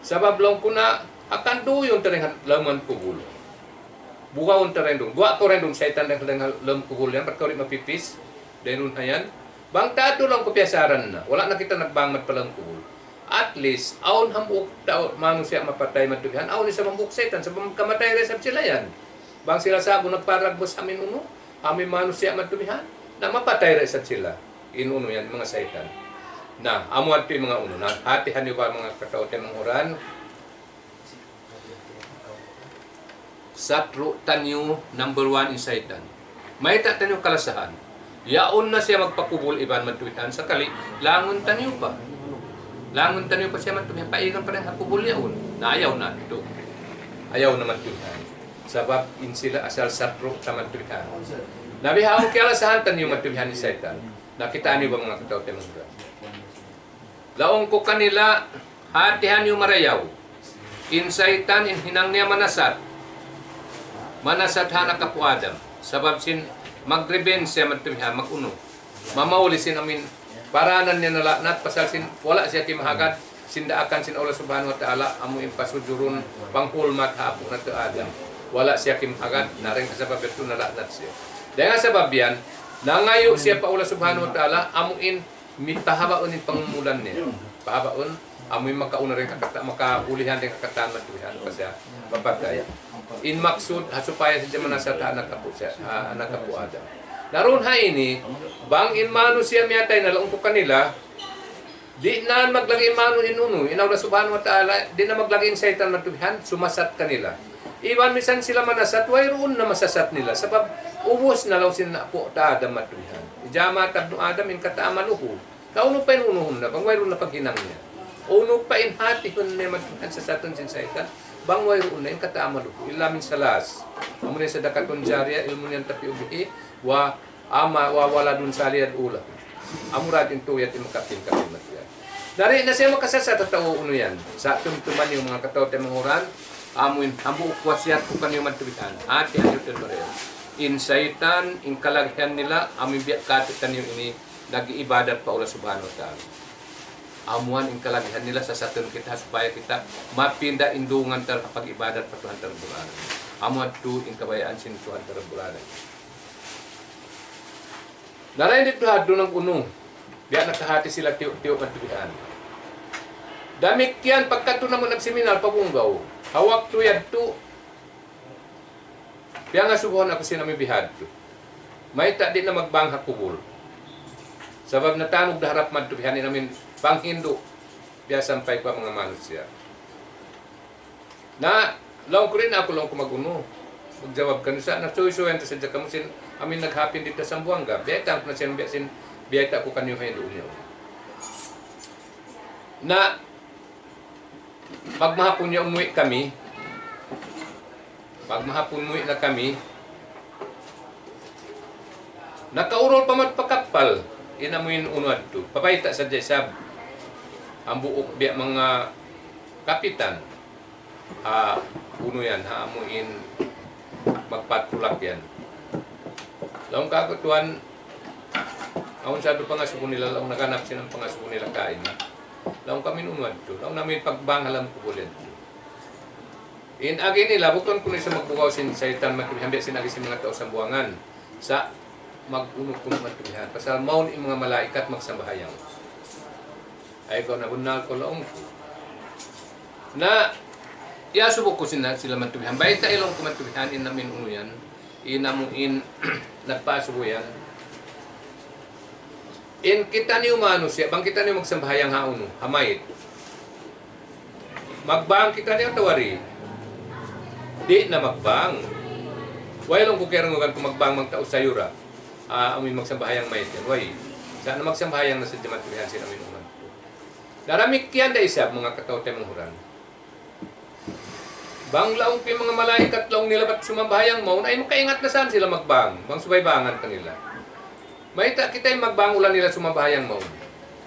Sa bablong ko na akan doyon taring laman ko gulo. Bukaon tarin doon. Dua to rin doon sa itan ng lam ko gulo yan. Pagkawit mapipis. Dahil nun ayan. Bangtado lang ko piyasaran na. Wala na kita nagbangat palang ko gulo. At least, aon hambuk taon mano siya mapatay matubihan. Aon isa mambuksaitan. Sa kamatay resap sila yan. Bang sila sa ako nagparagbos amin uno. Amin mano siya matubihan. Na mapatay resap sila. Inuno yan mga setan na amo at mga uno na hatihan niyo ba mga kataote mga oran satru tanyo number one in setan may ta tanyo kalasahan yaon na siya magpakubol iban matubihan sa kali langon tanyo pa Langon tanyo pa siya man tumihan, paigan pa rin hakubol yaon. Na ayaw na ito. Ayaw naman tumihan. Sabab in sila asal satro taman tumihan. Nabihaon kaya lasahan tanyo matumihan ni Satan. Nakita niyo ba mga katao tayo mga Laong ko kanila, hatihan niyo marayaw. In Satan, in hinang niya manasat. Manasat hana kapuadam. Sabab sin magreben siya matumihan, maguno. Mamauli sin amin paranan niya nalanat pasal sin wala siya kimahagat sinda akan sin Allah Subhanahu wa taala amu impasujurun panghulmat hapo na Adam wala siya kimahagat nareng kasabab ito nalanat siya dengan sebab yan nangayo siya pa Allah Subhanahu wa taala amuin mitahabaon in pangumulan niya. Pahabaon amoy makauna rin kakata makaulihan din kakataan matuhan pa siya. Mapagdaya in maksud supaya siya manasata anak kapo siya anak kapo Adam. Naroon ha ini, bang in mano siya miyatay na laong ko kanila, di na maglagay mano inuno, inaw na subhanahu wa ta'ala, di na maglagay in saitan matubihan, sumasat kanila. Iban misan sila manasat, way na masasat nila, sabab ubos na lang sila po ta Adam matubihan. Ijama tabno Adam in kata amaluhu. Kauno pa inunuhon na, bang way na paghinang niya. Uno pa in hati kun na matubihan sa satan sin saitan, bang way na in kata amaluhu. Ilamin salas. Amunin sa dakatun jarya, ilmu niyan tapi ubihi, wa ama wa waladun saliyad ula amurad into yat imakatin kapin matya dari na siya makasasa tao uno yan sa tumtuman yung mga katao tayo manguran amuin hambu kwasiyat ko kanyo matubitan ati anyo tutorial in saitan in kalagyan nila amin biyak katitan yung ini nag-ibadat pa ula subhanahu wa ta'ala. Amuan in kalagyan nila sa satun kita supaya kita mapinda indungan tar pag-ibadat pa Tuhan terbulanan amuan tu in kabayaan sin Tuhan terbulanan Naray dito haddo ng uno. Diya nakahati sila tiyo-tiyo matubihan. Damikian pagkato na mo nagseminal pabunggaw. Hawak tu yadto. Kaya nga subuhan ako sinami bihad to. May ta di na magbangha kubul. Sabab natanog na harap man to bihanin namin panghindo. Biya sampay pa mga manusia. Na, laong ko rin ako lang kumaguno. Magjawab ka sa nagsuy-suyan ta sa kamo sin amin naghapin dito sa Buanga. Biyata ko na sin sin biyata ko kanyo hayo niyo. Na pag mahapon niya umuwi kami, pag mahapon umuwi na kami, nakaurol pa man pakapal, inamuin unwad to. Papayta sa sab ang buok biya mga kapitan, ah, uno yan, haamuin magpatulak yan. Laong kagutuan, ang sabi pangasuko nila, laong naganap silang pangasuko nila kain. Laong kami unwad to. Laong namin pagbanghalam ko ulit. In agi nila, bukon ko sa magbukaw sin sa itan magkubihan, sinagi sin mga tao sa buwangan. Sa mag-unok ko magkubihan. Pasal maun yung mga malaikat magsambahayang. Ay ko na bunal ko laong na ya subok ko sila sila mantubihan. Bayit ta ilong kumantubihan in namin uno yan. Inamo in nagpasubo yan. In kita ni umano siya, bang kita ni magsambahayang hauno, hamayit. Magbang kita ni tawari. Di na magbang. Way lang ko kaya nga kung magbang magtao sa yura. Ah, amin magsambahayang mayit yan. Way. Sana magsambahayang na sa dimantubihan sila amin uman. Daramik yan da isa mga katawte mong huran. Bang laong pi mga malaikat laong nilabat sumabahayang mo, ay makaingat na saan sila magbang. Bang subaybangan kanila. May ta kita yung magbang ulan nila sumabahayang mo.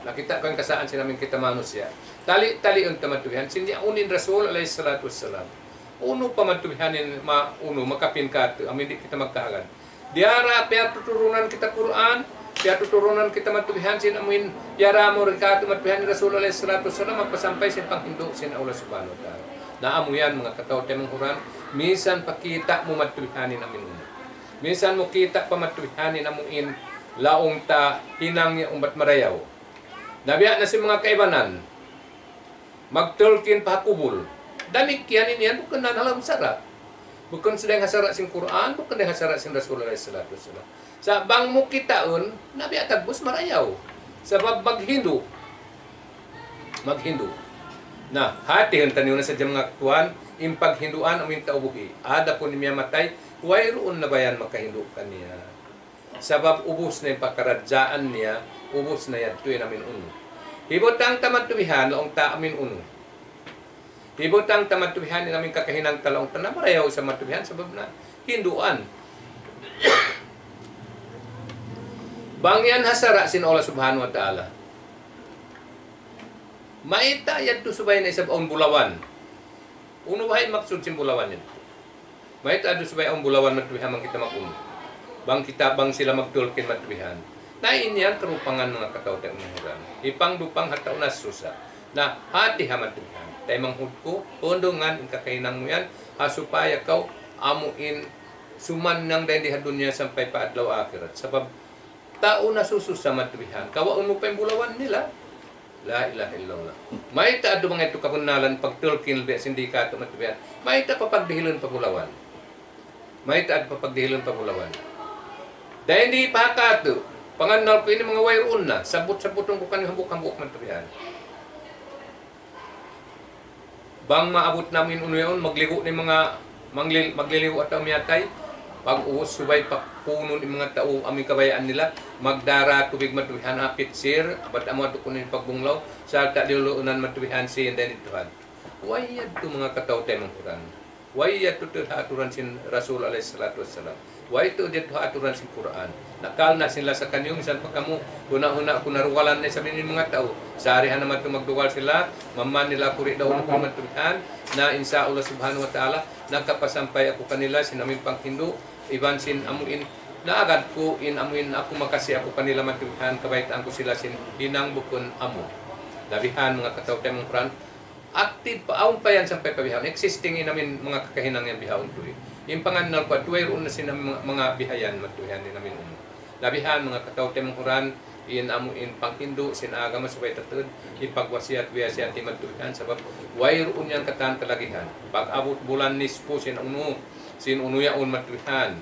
Nakita ko yung kasaan sila kita manusya. Tali tali ang tamatubihan. Sindi unin Rasul alayhi salatu wassalam. Uno pa matubihanin ma uno makapin ka amin kita magkaagad. Diara pia tuturunan kita Quran, pia tuturunan kita matubihan sin amin yara mo rikato matubihan Rasul alayhi salatu wassalam magpasampay sin panghindo sin Allah subhanahu wa ta'ala. Naamo yan mga kataw temong huran. Minsan pakita mo matubihanin amin. Minsan mo kita pa matubihanin amuin laong ta hinang niya umbat marayaw. Nabiya na si mga kaibanan. Magtulkin pa kubul. Damik yan yan bukan na nalang sara. Bukan sedang hasara sing Quran, bukan sedang hasara sing Rasulullah sallallahu alaihi wasallam. Sa bang mo kitaon, nabiya tagbus marayaw. Sabab maghindu. Maghindu. Na, hati ang taniw na sa mga tuan, impag hinduan amin taubuhi. Ada po ni miya matay, wayroon na bayan makahindu kaniya. Sabab ubus na yung pakaradyaan niya, ubus na yan, tuwi namin uno. Hibotang tamatubihan, laong ta amin uno. Hibotang tamatubihan, namin kakahinang talaong tanamarayaw sa matubihan, sabab na hinduan. Bangyan hasara sin Allah subhanahu wa ta'ala. Maita yan to subay na isab on bulawan. Uno bahay maksud sin bulawan yan. Maita ado subay on bulawan matubihan man kita makuno. Bang kita bang sila magtulkin matubihan. Na inyan karupangan mga katawtan ng huran. Ipang dupang hataw na susa. Na hati haman tubihan. Tay manghud ko, pondongan in kakainang mo yan. Hasupaya kau amuin suman nang dahil dunya sampai pa adlaw akhirat. Sabab tao na susus sa matubihan. Kawaon mo pa yung bulawan nila. La ilaha illallah. May ta ado mga ito kapunalan pagtulkin be sindikato matubihan. May ta papagdihilon pagulawan. May ta papagdihilon pagulawan. Dahil hindi pakato. Panganal ko ini mga wayroon na. Sabot-sabotong ko kanyo hambuk-hambuk matubihan. Bang maabot namin uno yun, magligo ni mga manglil, magliligo at umiyatay. Pag uos subay pa puno ni mga tao aming kabayaan nila, magdara tubig matubihan apit sir, abat amo ato kunin pagbunglaw, sa ta diluunan matubihan si and then ituhan. Wayad to mga kataw tayo Quran. Wayad to to aturan sin Rasul alaihi salatu wassalam. Why to dito aturan sin Quran. Nakal na sila sa kanyo, misan pa kamo, una-una ako naruwalan na sabi ni mga tao. Sa arihan naman ito magduwal sila, maman nila kuri daw na matubihan, na insa Allah subhanahu wa ta'ala, nagkapasampay ako kanila, sinaming panghindo, iban sin amuin na agad ko in amuin ako makasi ako kanila matubihan kabaitaan ko sila sin dinang bukon amo labihan mga kataw tayo mong Quran. Active pa aon pa yan sa pabihaon existing in namin mga kakahinang yan bihaon tuwi yung panganal ko tuway roon na sin mga, mga bihayan matubihan din namin. Labihan mga kataw tayo mong Quran in amo in panghindo sin agama sabay tatud ipagwasiat wasiat ti Tuhan sebab wair unyan katan kalagihan. Pag abot bulan nispo sin uno? Sin uno yaon matuhan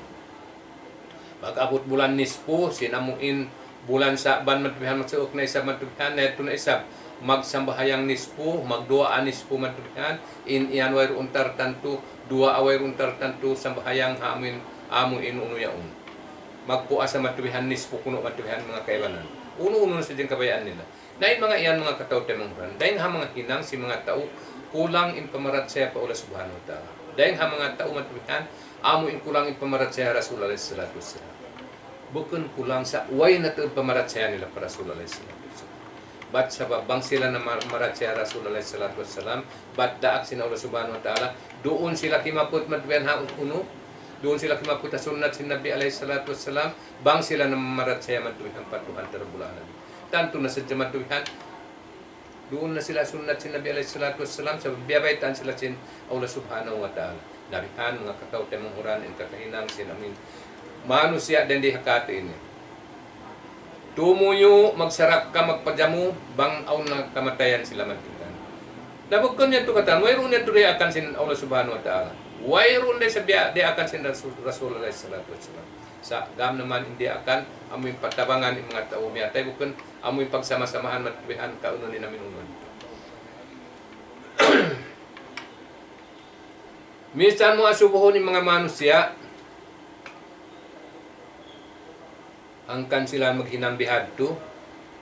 pag abot bulan nispo sin amo in bulan Saban matuhan magsuok na isab matuhan na ito na isab. Magsambahayang nispo magdua nispo matuhan in iyan wair untar tanto dua away untar tanto sambahayang amin amo in uno yaon magpuas sa matubihan nispo kuno matubihan mga kailanan. Uno-uno na sa diyang kabayaan nila. Dahil mga iyan mga katao tayo mga Dahil ha mga hinang si mga tao kulang in pamarat siya pa ula subhanahu wa ta'ala. Dahil ha mga tao matubihan amo in kulang in pamarat siya Rasul alayhi salatu. Bukan kulang sa way na pamarat siya nila para Rasul alayhi salatu. Bat sa babang sila na marat siya Rasul alayhi salatu bat daak sina subhanahu wa ta'ala, doon sila kimaput matubihan ha uno, doon sila kimaputa sunnat si Nabi alaihi salatu wassalam. Bang sila na mamarat saya matuhan patuhan terabul alamin. Tanto na sa matuhan doon na sila sunnat si Nabi alaihi salatu wassalam. Sa biyabaitan sila sin Allah subhanahu wa ta'ala. Nabihan mga kataw temong huran in kakahinang sin amin. Manusia dan dihakati ini tumuyo magsarak ka magpajamu bang aw na kamatayan sila matuhan Dabukkan niya ito katan, mayroon niya ito akan sin Allah subhanahu wa ta'ala wairun dia sebia dia akan sin Rasul Rasulullah sallallahu alaihi wasallam. Sa gam naman hindi akan amoy patabangan ng mga tao mi atay bukan amoy pagsama-samahan matbihan kaunon ni namin unon. Minsan mo asubuhon ng mga manusia angkan sila maghinambihad to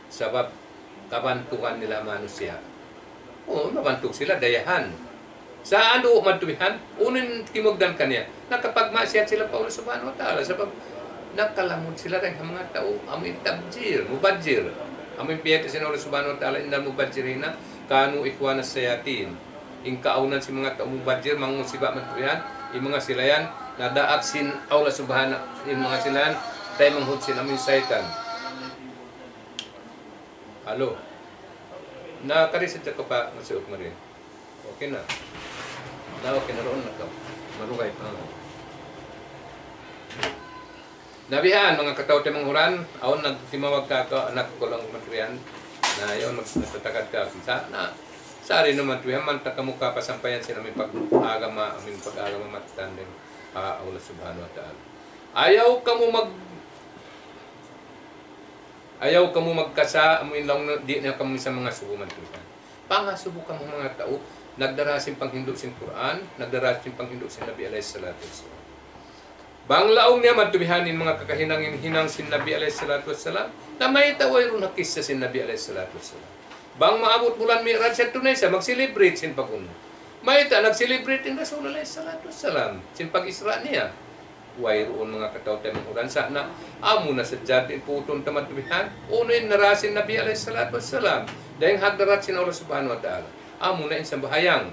sabab kabantukan nila manusia. Oo, nabantuk sila dayahan. Sa ano matubihan, unin timugdan kanya, nakapagmasyat sila pa ulit subhanahu wa ta'ala. Sebab nakalamon sila rin ang mga tao, amoy tabjir, mubadjir. Amoy piyati sila ulit subhanahu wa ta'ala, indal mubadjirina, kanu ikwanas sayatin. Ing kaunan si mga tao mubadjir, mangun siba matubihan, yung mga silayan, nadaak sin Allah subhanahu, yung mga silayan, tayo manghud sin amin saitan. Halo. Nakarisadya ka pa, masuok mo rin. Okay na. Daw kinaroon na ka. Marugay pa. Nabihan, mga kataw timang huran, aon nagtimawag ka ka, anak ko lang matriyan, na yun, nagtatagad ka, sa, na, sari naman, tuwihan man, takamukha pasampayan sila may pag-agama, aming pag-agama matatan din, uh, Allah subhanahu wa ta'ala. Ayaw ka mo mag Ayaw ka mo magkasa, amoy lang di na kamo sa mga subuman tuhan. Pangasubukan mo mga tao, nagdarasin panghindo sin Quran, nagdarasin panghindo sin Nabi alayhi salatu wassalam. Banglaong niya matubihanin mga kakahinangin hinang sin Nabi alayhi salatu wassalam, na may taway ron nakis sa sin Nabi alayhi salatu wassalam. Bang maabot bulan Mi'raj sa tunay sa mag-celebrate sin paguno. May ta nag-celebrate in Rasul alayhi salatu wassalam sin pag-isra niya. Way roon mga kataw tayo mga sa na amo na sa jatin puton tamatubihan. Uno yung narasin Nabi alayhi salatu wassalam. Dahil hagdarat sin Allah subhanahu wa ta'ala. Amo na in sambahayang.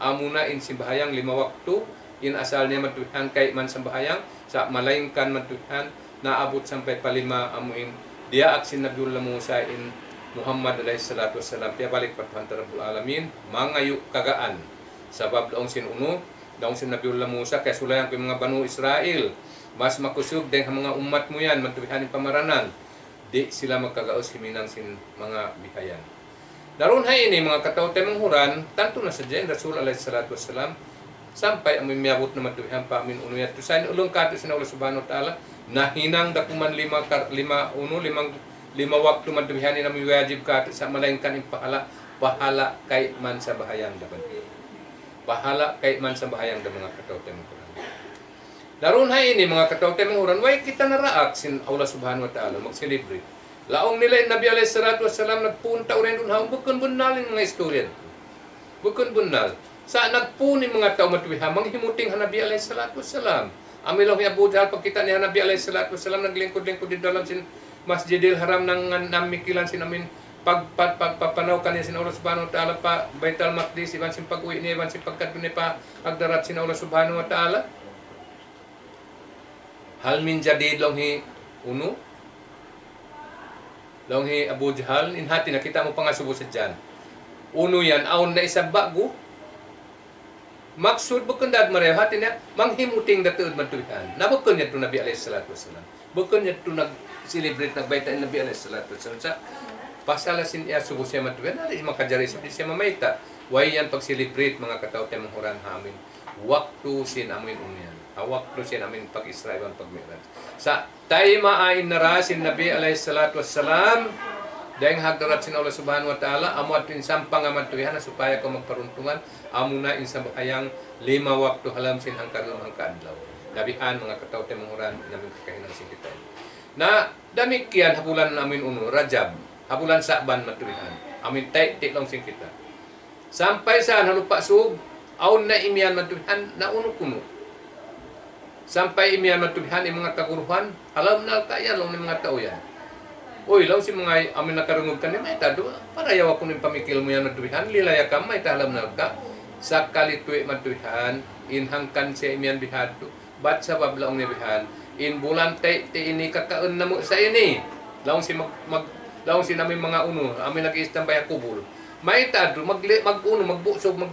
Amo na in simbahayang lima waktu, in asal niya matuhan kay man sambahayang, sa malaingkan matuhan, naabot sampai palima amo in dia aksin Nabiullah Musa in Muhammad alaihi salatu wassalam. Pia balik pathantar rabbul alamin. Mangayu kagaan. Sabab daong sin uno daong sin Nabiullah Musa kay sulayang kay mga banu Israel mas makusog den mga umat mo yan matubihan pamaranan di sila magkagaos himinang sin mga bihayan Daron hay ini mga kataw temong huran, tanto na sa dyan, Rasul alayhi salatu wassalam, sampai amin miyabot na matuhihan pa amin unuyat. To sa ulong kato sa Allah subhanahu wa ta'ala, na hinang dakuman lima, lima, uno, limang, lima waktu matuhihan na may wajib kato sa malaingkan yung pahala, pahala kay man sa bahayang daban. Pahala kay man sa bahayang da mga kataw temong huran. Daron hay ini mga kataw temong huran, way kita naraak sin Allah subhanahu wa ta'ala, mag-celebrate. Laong nila Nabi alaihi salatu wassalam nagpunta urin dun ha bukon bunal mga istorya. Bukon bunal. Sa nagpuni mga tao matuwiha manghimuting Nabi alaihi salatu wassalam. Amilaw ni Abu Jahl pagkita ni Nabi alaihi salatu wassalam naglingkod-lingkod di dalam sin Masjidil Haram nang namikilan sin amin pag pag pagpapanaw kaniya sin Allah subhanahu wa ta'ala pa Baitul Maqdis iban sin pag-uwi niya iban sin pagkadto ni pa agdarat sin Allah subhanahu wa ta'ala. Hal min jadid long hi uno Longhi Abu Jahal, inhati nakita mo pa nga subo sa dyan. Uno yan, aon na isa bago. maksud bukan dat merehat ini manghimuting datud matuhan na bukan nya tu nabi alaihi salatu wasallam bukan nya tu nag celebrate nag baita nabi alaihi salatu wasallam sa pasal sin ya subuh siya matuhan na makajari sa siya mamaita wayan pag celebrate mga katao tayo manghuran hamin. Waktu sin amin unyan Ah, waktu sin amin pag Israel ang pagmiran sa tayo maain na sin nabi alaihi salatu wassalam. Dahil hagdarat sin Allah subhanahu wa ta'ala amo at insampang amantuyan na supaya ko magparuntungan amo na insam ayang lima waktu halam sin ang karon ang kaadlaw dabihan mga katao tayo manghuran namin kakahinan sin kita. Na damikian habulan namin uno Rajab habulan Sa'ban matulihan amin. Tay tik lang sin kita. Sampai sa halupa sub aun na imian matulihan na uno kuno. Sampai imian matulihan yung mga kaguruhan alam na kaya lang ng mga tao yan Uy, lang si mga amin nakarungog ka ni may tado para yawa ko ng pamikil mo yan matulihan lilaya ka may talam na ka sa kalituwi matulihan inhangkan siya imian bihado bat sa bablaong ni bihan in bulan tay ti ini kakaon na mo sa ini laong si mag laong si namin mga uno amin nag-istambay kubul may tado mag mag uno magbusog mag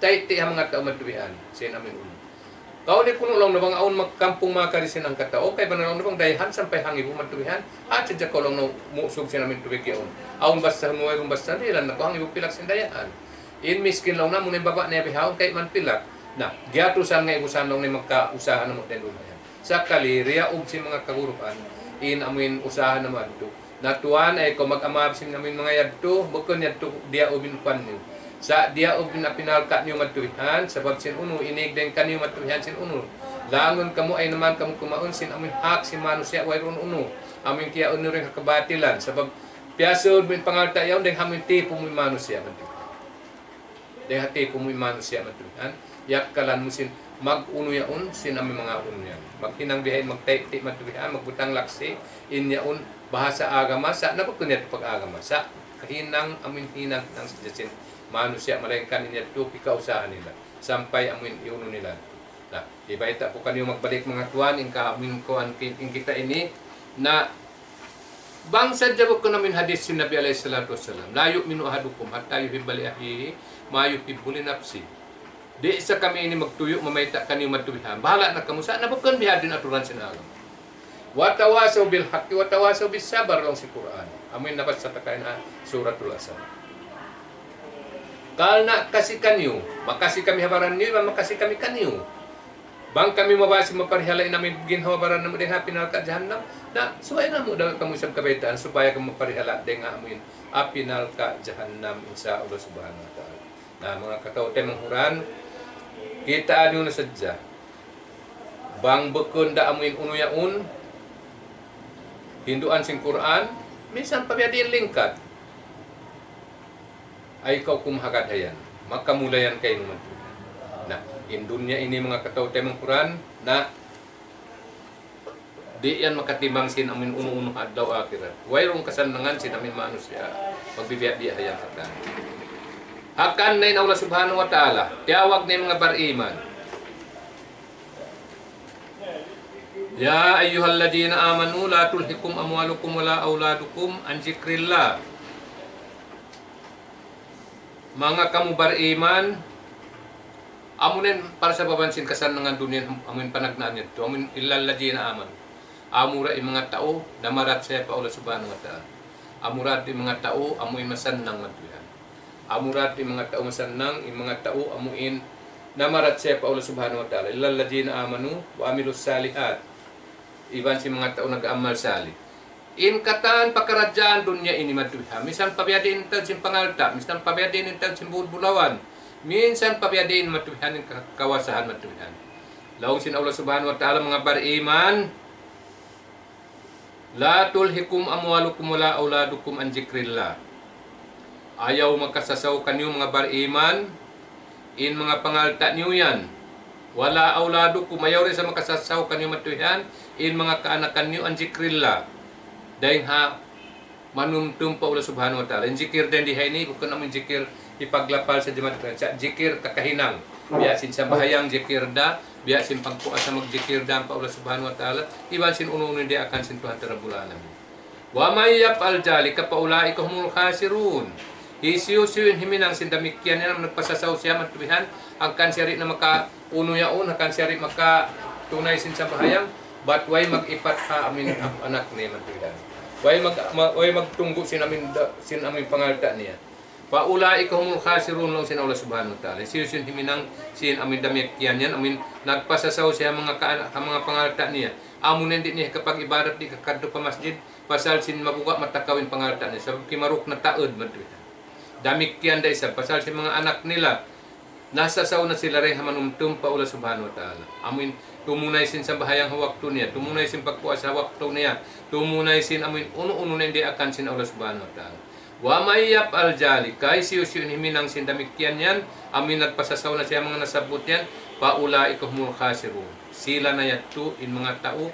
tay ti ang mga tao matubihan sin amin uno. Kau ni kuno lang nabang aon magkampong mga karisin ang katao kay banang nabang dayahan sampai hangi bu matubihan at sadya ko lang no musog sin amin tubig yaon. Aon basta mo kung basta nila na hangi bu pilak sin dayahan. In miskin lang na mo baba na bihaon kay man pilak na giatusan nga ibusan lang ni magkausahan na mo den yan sa kali ria ug si mga kagurupan in amin usahan naman to natuan ay ko mag-amab sim namin mga yadto bukon yadto dia ubin pan niyo. Sa dia ubin na pinalka niyo matuhihan sabab sin uno inig den kaniyo matuhihan sin uno. Langon kamo ay naman kamo kumaon sin amin hak si manusia way ron uno. Amin kiya uno rin kabatilan sabab piaso min pangalta yaw den hamin tipo mo manusia matuhihan den hati po mo manusia matuhihan yak kalan mo sin magunuyaon sinami mga unuyan. Maghinang bihay, magtaiti, matubihan, magbutang laksi, inyaon, bahasa agama, sa napakunyat pag agama, sa hinang amin hinang ng sadyasin. Manusya malengkan inyat to, pikausahan nila. Sampay amin iuno nila. Na, iba ita po kanyo magbalik mga tuwan, inka amin ko ang kita ini, na Bang sadyabok ko namin hadis si Nabi alayhi salatu wasalam, la yu'minu ahadukum hatta yuhibbali ahihi, ma yuhibbuli nafsi. Di sa kami ini magtuyo mamayta kanyo matubihan bahala na kamusa na bukan bihadin aturan sin agama Watawasaw bil haqqi watawasaw bis sabar lang si Quran. Amin dapat sa takay na suratul asar. Kal na kasi kanyo, makasi kami habaran niyo, makasi kami kanyo. Bang kami mabasi maparihalay namin ginhawabaran namin din hapin ka jahannam. Na suway na mo daw kamu sa kabaitaan supaya kamu parihala din nga amin apinal ka jahannam insya Allah subhanahu wa ta'ala. Na mga katao tayo manghuran, kita na sadya. Bang bekon da amin uno yaun, Hinduan sing Quran, minsan pabiyadin lingkat. Ay ikaw kumahagad hayan. Makamulayan kayo naman po. Na, in dunya ini mga kataw temang Quran, na di yan makatimbang sin amin uno-uno adlaw akhirat. Wayrong kasanangan sin amin manusia. Magbibiyat di hayan hakan. Hakan na Allah subhanahu wa ta'ala. Tiyawag na mga bariman. Ya ayyuhalladzina amanu la tulhikum amwalukum wala auladukum an zikrillah. Mga kamu beriman, amunin para sa babansin kasan ng dunia amun panagnaan nito. Amun illal ladzina amanu. Amura yung mga tao na marat sa pa Allah subhanahu wa ta'ala. Amurat yung mga tao amuin masannang matuyan. Yung mga tao masannang, yung mga tao amuin na marat sa pa Allah subhanahu wa ta'ala. Illal ladzina amanu wa amilus salihat iban si mga tao nag-amal sali. In katan pakaradyan dunya ini matuha. Minsan pabiyadin tal sin pangalta, minsan pabiyadin tal sin bulawan. Minsan pabiyadin matuhan ng kawasahan matuhan. Laong sin Allah subhanahu wa ta'ala mga bariman, La tulhikum amwalukum wala auladukum an zikrillah. Ayaw magkasasaw kanyo mga bariman, in mga pangalta niyo yan. Wala auladukum, ayaw rin sa makasasaw kanyo matuhan, in mga kaanakan niyo ang zikrillah dahil ha manumtum pa ulah subhanahu wa ta'ala. Ang zikir din di ini bukan namin zikir ipaglapal sa jemaat sa zikir kakahinang. Biya sin sa bahayang zikir da biya sin pagkuha sa magjikir da pa ulah subhanahu wa ta'ala. Iban sin uno-uno di akan sin Tuhan terabul alamin wa may yaf'al jalika pa ulaika humul khasirun Isiyo-siyo himinang sindamikyan niya nagpasasaw siya matubihan ang kansiyari na maka uno yaon ang kansiyari maka tunay sin sa bahayang but why mag-ipat ha amin anak ni matubihan. Why mag ma, why magtunggo sin amin da- sin amin pangalta niya. Paula ikahumul khasirun lang sin Allah subhanahu wa ta'ala. Siyo sin himinang sin amin damikyan yan amin nagpasasaw siya mga ka, mga pangalta niya. Amo hindi niya kapag ibadat di kakadto pa masjid pasal sin mabuka matakawin pangalta niya. Sabab kimaruk na taod matubihan. Damikyan da isa pasal si mga anak nila nasa saw na sila rin hamanumtum pa ula subhanahu wa ta'ala. Amin tumunay sin sa bahayang hawakto niya, tumunay sin pagpuas sa hawakto niya, tumunay sin amin uno-uno na hindi akan sin ula subhanahu wa ta'ala. Wa mayyap al jali kay siyo himinang sin damikyan yan, amin nagpasasaw na siya mga nasabot yan, paula ikahumul khasirun. Sila na yatu in mga tao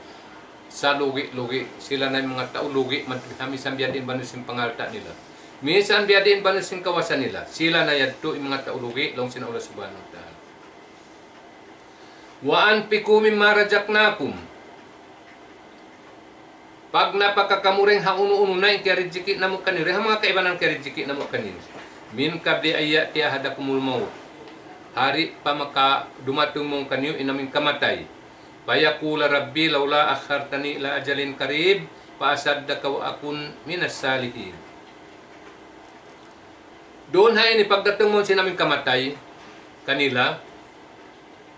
sa lugi-lugi. Sila na yung mga tao lugi, kami sambiyan din banusin pangalta nila. Minsan biadin banusin kawasan nila. Sila na yadto yung mga tao lugi, long sin Allah subhanahu wa ta'ala. Wa anpiku mimma rajaknakum. Pag napakakamuring hauno-uno na yung kiyarijiki na mo kanil, ha mga kaibanan kiyarijiki na mo kanil. Min kabdi ayati ahadakumul maut. Hari pa maka dumatung mong kanyo inamin kamatay. Payakula rabbi laula akhartani ila ajalin karib paasaddaka wa akun minas salihin. Doon hay ni pagdating mo sinaming kamatay kanila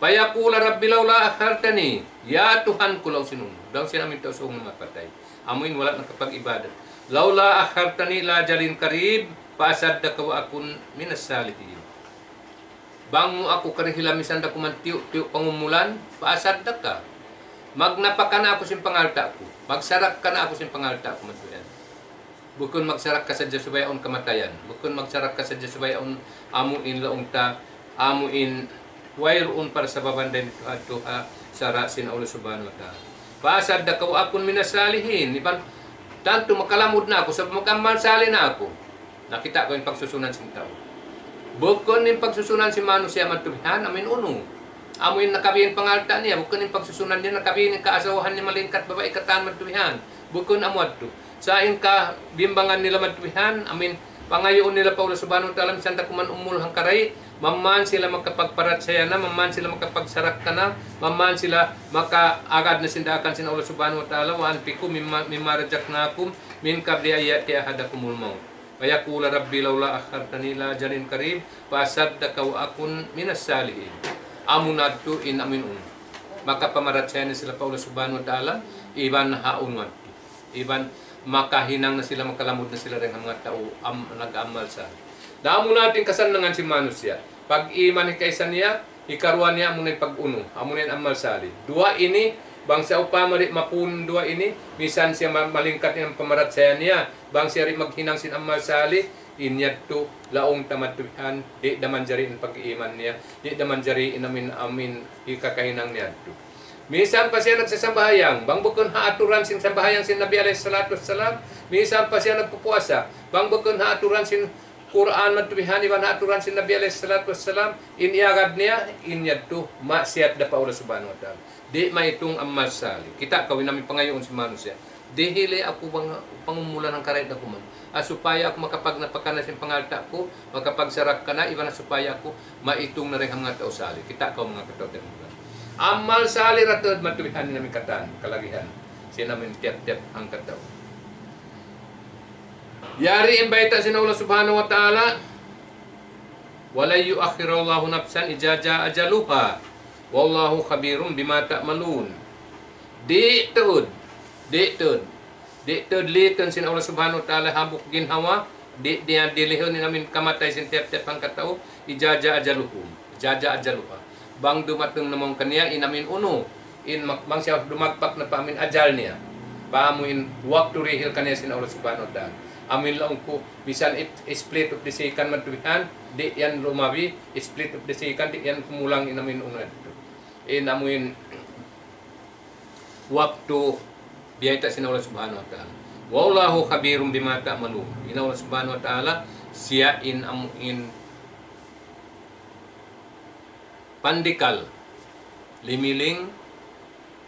Payakula rabbi laula akhartani ya Tuhan ko lang sinun daw sinamin tao sa mga patay amuin wala na kapag ibadat laula akhartani la jalin karib paasaddaka wa akun minas salihin Bang mo ako karihilamisan da kuman tiyo-tiyo pangumulan, paasad ka. Magnapa ka na ako sin pangalta ko. Magsarak ka na ako sin pangalta ko. Bukon magsarak ka sa Diyasubayaon kamatayan. Bukon magsarak ka sa Diyasubayaon amuin laong ta, amuin wayroon para sa babanday nito at ha, sa rasin Allah subhanahu wa ta'ala. Paasad da kaw akon minasalihin. Iban, tanto makalamod na ako, sa makamal sali na ako. Nakita ko yung pagsusunan sin tao. Bukon yung pagsusunan si Mano siya matubihan, amin uno. Amo yung nakabihin pangalta niya, bukon yung pagsusunan niya, nakabihin yung kaasawahan ni malingkat babae katan matubihan. Bukon amo adto. Sa ayon ka bimbangan nila matubihan, amin pangayoon nila Paulo subhanahu wa ta'ala misanda kuman umul hang karay, maman sila magkapagparat saya na, maman sila magkapagsarak ka na, maman sila makaagad na sindakan sin Allah subhanahu wa ta'ala, wa anpiku mimma, mimma rajaknakum min kabli ayati ahadakumul maut. Fayaqula rabbi laula akhartani la jalin karim fasaddaka wa akun minas salihin. Amun adtu in amin un. Maka pamarat saya ni sila Paulo subhanahu wa ta'ala iban haun wadto. Iban makahinang na sila makalamod na sila ang mga tao am, nag-amal sa. Damo natin kasanangan si manusia. Pag iman kaysa niya, ikaruan niya amo na pag-uno. Amo na amal sali. Dua ini bang siya upamari mapun dua ini misan siya ma- malingkat ng pamarat saya niya bang siya rin maghinang sin amal sali inyad to laong tamatuhan di daman jari in pag-iman niya di daman jari inamin amin ikakahinang niya to Minsan pa siya nagsasambayang, bang bukon haaturan sin sambayang sin Nabi alayhi salatu wassalam. Minsan pa siya nagpupuasa, bang bukon haaturan sin Quran matubihan iban haaturan sin Nabi alayhi salatu wassalam. Iniagad niya, inyad to, maksiat da paula subhanahu wa ta'ala. Di maitong amal sali. Kita kawin namin pangayon si manusia. Di hili ako bang pangumulan ng karait na kuman. Ah, supaya ako makapag napakana sin pangalta ko, makapagsarak ka na, iban na supaya ako maitong na rin ang mga tao sali. Kita ka mga katao Amal sali ratod matubihan ni namin katan, kalagihan. Siya namin tiap-tiap ang kataw. Yari imbaita sin Allah subhanahu wa ta'ala, wala yuakhirallahu nafsan ijaja ajaluha. Wallahu khabirum bima ta'malun. Di tud, di tud. Di tud liton sin Allah subhanahu wa ta'ala habuk ginhawa, di dia dilihon ni namin kamatay sin tiap-tiap ang kataw, ijaja ajaluhum. Ijaja ajaluha bang dumateng namang kaniya inamin uno in mak- bang siya dumagpak na pamin ajal niya paamuin waktu rihil kaniya sin Allah subhanahu wa ta'ala. Amin lang ko bisan it, split the second matubihan di yan lumabi split the second di yan kumulang inamin uno ito in amuin waktu biyayta sin Allah subhanahu wa ta'ala. Wallahu khabirum bima ta'malun. Ina Allah subhanahu wa ta'ala siya in amuin pandikal, limiling,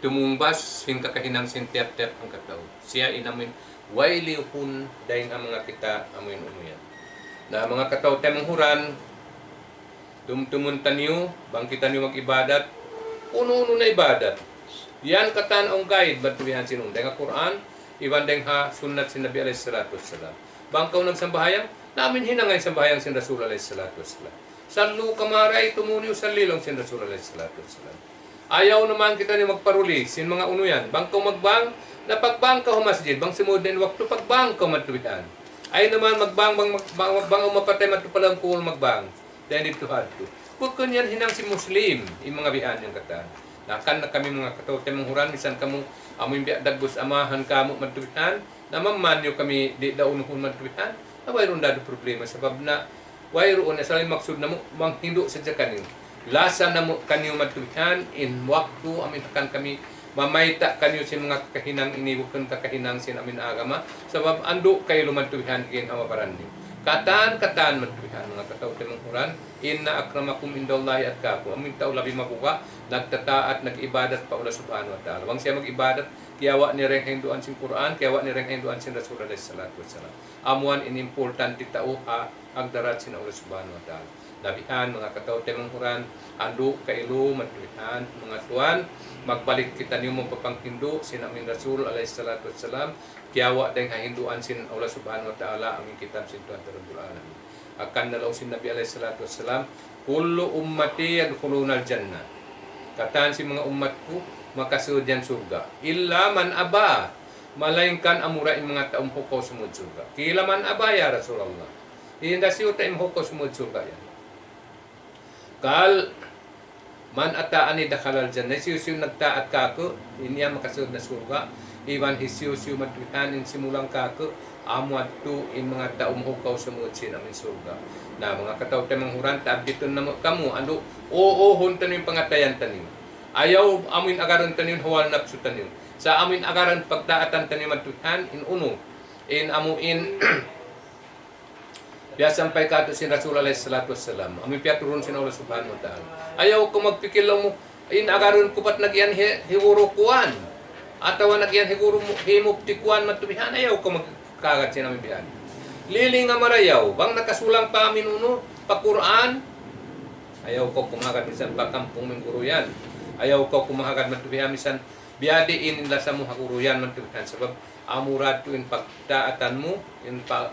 tumumbas, sin kakahinang sin tiyap-tiyap ang katao. Siya inamin, waili hun dahing ang mga kita amin umuyan. Na mga katao temang huran, tumtumuntan niyo, bangkitan niyo mag-ibadat, uno-uno na ibadat. Yan katan ang guide, batulihan sinong dahing Quran, iban dahing ha sunat sinabi alayhi salatu wasalam. Bangkaw ng sambahayan, namin hinangay sambahayan sin Rasul alayhi salatu wasalam. Sallu kamaray tumuni usalilong sin Rasul alayhi salatu. Ayaw naman kita ni magparuli sin mga unuyan. Bangko magbang, na pagbang ka humasjid, bang simod din wakto pagbang ka matuwitan. Ay naman magbang, bang, magbang, magbang umapatay matupalang kuul magbang. Then it to hard to. Kukun yan hinang si Muslim, yung mga bian yung kata. Nakan na kami mga katote mong huran, misan kamu amoy biya dagbos amahan kamu matuwitan. Naman manyo kami di daunukun matuwitan. Naway rundado problema sabab na wayroon na saling maksud na mo manghindo sa kanin. Lasa na mo kanyo matubihan in waktu amin kami mamayta kanyo sa mga kahinang inibukan kakahinang sin amin agama sabab ando kay lumantubihan kin amaparandi. Katan katan matubihan mga kataw tayo manghuran, inna akramakum indallahi atkakum. Amin tao labi mabuka, nagtataat, nag-ibadat pa ula subhanahu wa ta'ala. Wang siya mag-ibadat, kiyawa ni reng hinduan sin Quran, kiyawa ni reng hinduan sin Rasul alaihi salatu wassalam. Amuan in important tao ha agdarat sin Allah subhanahu wa ta'ala. Labihan mga kataw tayo manghuran, ando kailo matubihan mga tuan, magbalik kita niyo mo papanghindo sin amin Rasul alaihi salatu wassalam, kiyawa deng hinduan sin Allah subhanahu wa ta'ala amin kitab sin Tuhan Rabbul Alamin akan nalaw si Nabi alaihi salatu wassalam kullu ummati yadkhuluna jannah. Kataan si mga umatku makasud yan surga. Illa man aba. Malainkan amura yung mga taong hukaw sumud surga. Kila man aba ya Rasulullah. Hindi siyo tayo hukaw sumud surga yan kal man ataan ni dakhalal jannah siyo siyo nagtaat kako inya makasud na surga iwan hisiyo siyo matuhanin simulang kako amuat tu in mga taong hukaw sa mutsin amin surga. Na mga kataw tayo manghuran, taab dito na kamu, ando, oo, hun tanin pangatayan tanin. Ayaw amin agaran tanin huwal napsu tanin. Sa amin agaran pagtaatan tanin matuhan, in uno, in amu in Biya sampay ka to sin Rasul alaihi salatu wassalam. Amin piya turun sin Allah subhanahu wa ta'ala. Ayaw ko magpikil mo, in agaran ko pat nagyan hi, hiwuro kuan. Atawa nagyan higuro mo himuptikuan matubihan ayaw ko magkagat sin amin biyan. Lili nga marayaw, bang nakasulang pa amin uno, pa Quran, ayaw ko kumagat misan pa kampung ming guru yan. Ayaw ko kumagat matubihan misan biadi in sa mo haguro yan matubihan sebab amurad tu in pa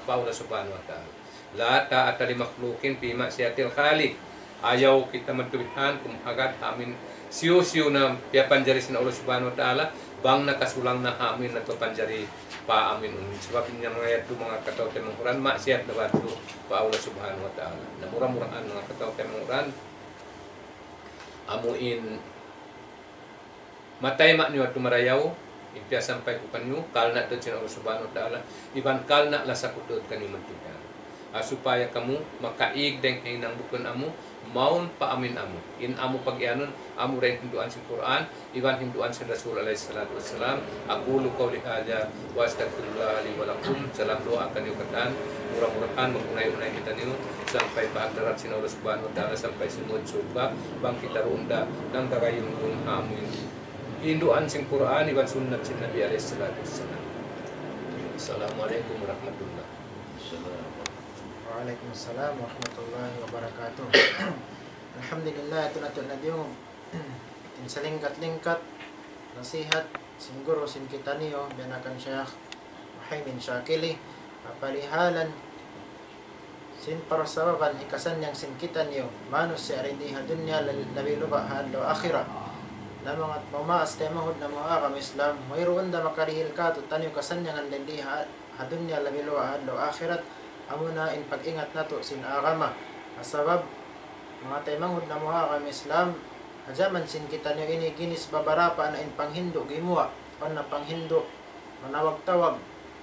paula subhanahu wa ta'ala. La ta'ata li makhlukin fi maksiatil khaliq. Ayaw kita matubihan kumagat amin siyo-siyo na piyapanjari sin Allah subhanahu wa ta'ala bang nakasulang na amin na panjari pa amin. Sebab niya mga yato mga kataw tayo manghuran, maksiat na bato pa Allah subhanahu wa ta'ala. Na murah-murahan mga kataw tayo manghuran, amuin matay mak niyo at tumarayaw, ipya sampai ku kanyo, kal na sin Allah subhanahu wa ta'ala, iban kal na lasa kutod kanyo mantugan. Ah, supaya kamu makaig deng hinang bukun amu maun pa amin amu. In amu pagyanon amu ren hinduan sin Quran iban hinduan sin Rasul alaihi salatu wassalam. Aku lu qauli hadza wa astaghfirullah li lakum. Salam doa akan yukatan murah-murahan mengunai-unai kita niu sampai pagdarat sin Allah subhanahu wa sampai semut surga bang kita runda nang tagayung dum amin. Hinduan sin Quran iban sunnat sin Nabi alaihi salatu wassalam. Assalamualaikum warahmatullahi Waalaikumsalam warahmatullahi wabarakatuh. Alhamdulillah, ito na ito na yung insalingkat-lingkat, nasihat, singguro, sinkita niyo, binakan siya, mahimin syakili, papalihalan, sin para sababan ikasan niyang sinkita niyo, manus si arindiha dunya labiluba halo akhira. Lamang at mamaas tayo mahod na mga kam Islam, mayroon na makarihil ka, tutanyo kasan niyang ang lindiha, hadunya labiluba halo akhirat, amo in pag-ingat nato sin agama asabab mga taymangod na mga kami Islam. Hajaman sin kita niyo ini ginis babarapa na in panghindo gimuwa on na panghindo manawag-tawag.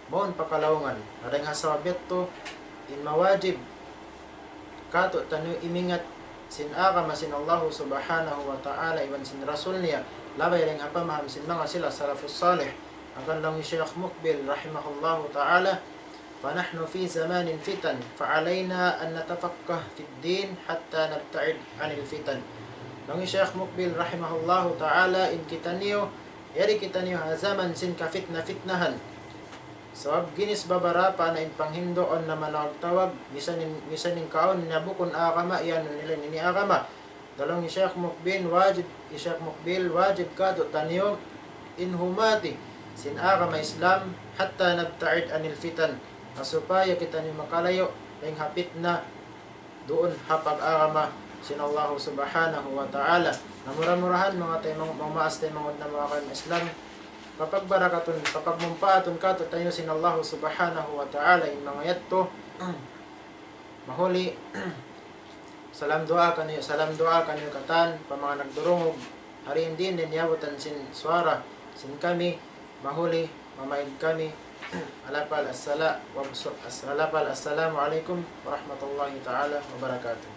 Mon pakalawungan naring hasawabet to in mawajib. Kato tanyo imingat sin agama sin Allah subhanahu wa ta'ala iwan sin rasul niya. Labay ring hapamaham sin mga sila salafus salih. Ang kandang ni Sheikh Mukbil rahimahullahu ta'ala فنحن في زمان فتن فعلينا أن نتفقه في الدين حتى نبتعد عن الفتن Nang Syekh Mukbil rahimahullahu ta'ala in kita niyo, yari kita niyo ha zaman sin ka fitna fitnahan. Sawab ginis babara pa na in panghindoon na manawag tawag bisan in bisan in kaon na bukon akama yan nila nini akama dalong ni Sheikh Mukbin wajib ni Sheikh Mukbil wajib ka to tanyo in humati sin akama Islam hatta nabta'id anil fitan na supaya kita ni makalayo. Ning hapit na doon hapag akama sin Allah subhanahu wa ta'ala. Namura-murahan mga tayo mga maas tayo mga na mga kayo Islam. Kapag barakaton kapag mumpaaton ka to tayo sin Allah subhanahu wa ta'ala. In mga yatto mahuli. Salam doa kanyo salam doa kanyo katan. Pa mga nagdurungog harin din yabutan sin suara sin kami. Mahuli mamaid kami على السلام عليكم ورحمة الله تعالى وبركاته